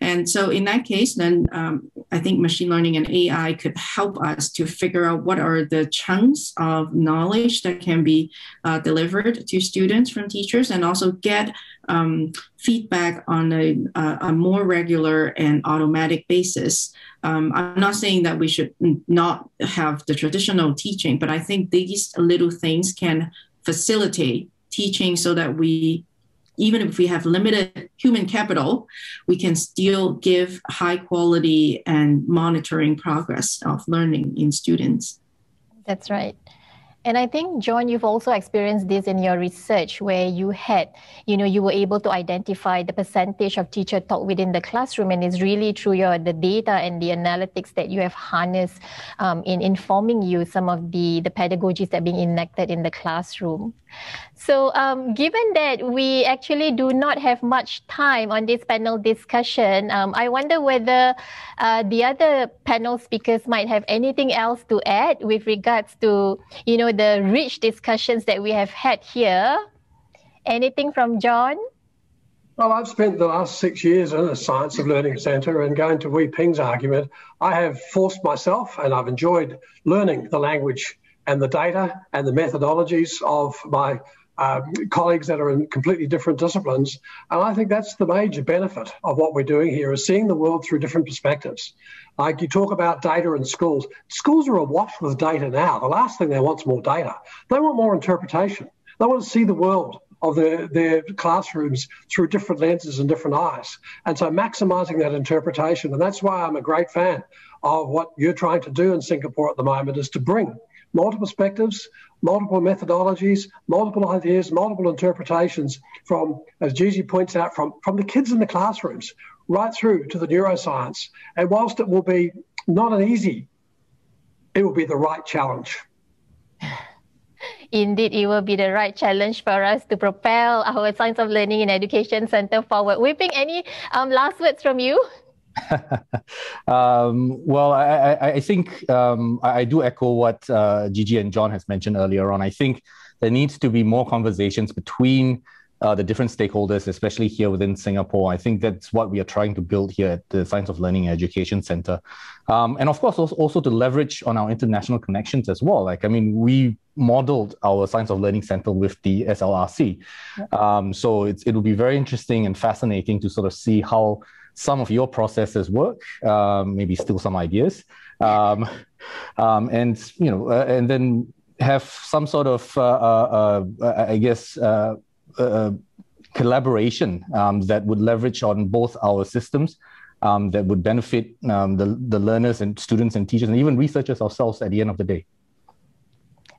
And so, in that case, then um, I think machine learning and AI could help us to figure out what are the chunks of knowledge that can be uh, delivered to students from teachers and also get um, feedback on a, a, more regular and automatic basis. Um, I'm not saying that we should not have the traditional teaching, but I think these little things can facilitate teaching so that we even if we have limited human capital, we can still give high quality and monitoring progress of learning in students. That's right. And I think, John, you've also experienced this in your research where you had, you know, you were able to identify the percentage of teacher talk within the classroom. And it's really through your the data and the analytics that you have harnessed um, in informing you some of the, the pedagogies that are being enacted in the classroom. So, um, given that we actually do not have much time on this panel discussion, um, I wonder whether uh, the other panel speakers might have anything else to add with regards to, you know, the rich discussions that we have had here. Anything from John? Well, I've spent the last six years in a Science of Learning Centre and going to Wei Peng's argument, I have forced myself and I've enjoyed learning the language and the data and the methodologies of my uh, colleagues that are in completely different disciplines. And I think that's the major benefit of what we're doing here is seeing the world through different perspectives. Like you talk about data in schools. Schools are awash with data now. The last thing they want is more data. They want more interpretation. They want to see the world of their classrooms through different lenses and different eyes. And so maximizing that interpretation. And that's why I'm a great fan of what you're trying to do in Singapore at the moment is to bring multiple perspectives, multiple methodologies, multiple ideas, multiple interpretations from, as Gigi points out, from, from the kids in the classrooms right through to the neuroscience. And whilst it will be not an easy, it will be the right challenge. <sighs> Indeed, it will be the right challenge for us to propel our Science of Learning in Education Center forward. Wei Peng, any um, last words from you? <laughs> um, well, I, I, I think um, I, I, do echo what uh, Gigi and John has mentioned earlier on. I think there needs to be more conversations between uh, the different stakeholders, especially here within Singapore. I think that's what we are trying to build here at the Science of Learning Education Center. Um, and of course, also, also to leverage on our international connections as well. Like, I mean, we modeled our Science of Learning Center with the SLRC. Um, so it's, it'll be very interesting and fascinating to sort of see how some of your processes work, um, maybe steal some ideas, um, um, and you know, uh, and then have some sort of, uh, uh, uh I guess, uh, uh, collaboration um, that would leverage on both our systems. Um, that would benefit um, the, the learners and students and teachers and even researchers ourselves at the end of the day.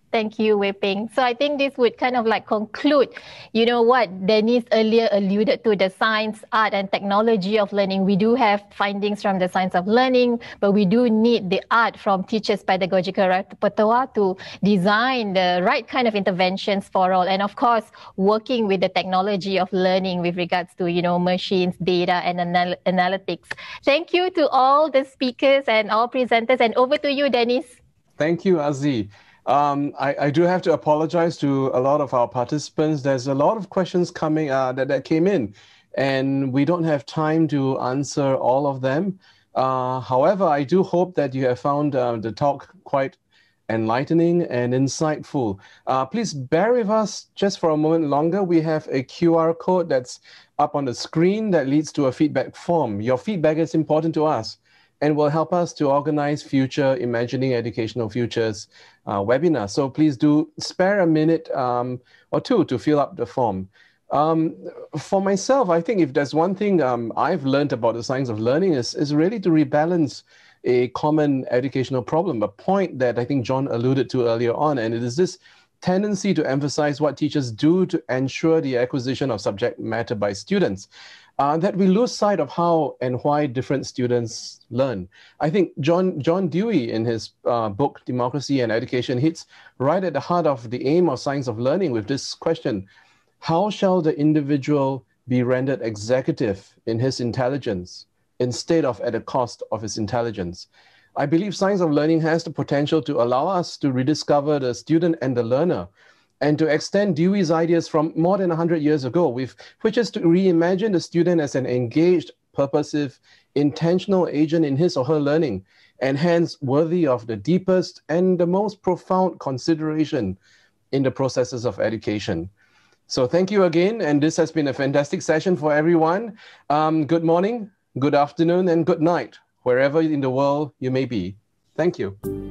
Thank you, Wei Peng. So I think this would kind of like conclude, you know what Dennis earlier alluded to the science, art, and technology of learning. We do have findings from the science of learning, but we do need the art from teachers' pedagogical repertoire to design the right kind of interventions for all. And of course, working with the technology of learning with regards to, you know, machines, data, and anal- analytics. Thank you to all the speakers and all presenters. And over to you, Dennis. Thank you, Azi. Um, I, I, do have to apologize to a lot of our participants. There's a lot of questions coming uh, that, that came in, and we don't have time to answer all of them. Uh, however, I do hope that you have found uh, the talk quite enlightening and insightful. Uh, please bear with us just for a moment longer. We have a QR code that's up on the screen that leads to a feedback form. Your feedback is important to us and will help us to organize future Imagining Educational Futures uh, webinars. So please do spare a minute um, or two to fill up the form. Um, for myself, I think if there's one thing um, I've learned about the science of learning is, is really to rebalance a common educational problem, a point that I think John alluded to earlier on, and it is this tendency to emphasize what teachers do to ensure the acquisition of subject matter by students uh, that we lose sight of how and why different students learn. I think John, John Dewey, in his uh, book, Democracy and Education, hits right at the heart of the aim of science of learning with this question How shall the individual be rendered executive in his intelligence instead of at the cost of his intelligence? I believe science of learning has the potential to allow us to rediscover the student and the learner and to extend Dewey's ideas from more than 100 years ago, which is to reimagine the student as an engaged, purposive, intentional agent in his or her learning, and hence worthy of the deepest and the most profound consideration in the processes of education. So thank you again, and this has been a fantastic session for everyone. Um, good morning, good afternoon, and good night, wherever in the world you may be. Thank you.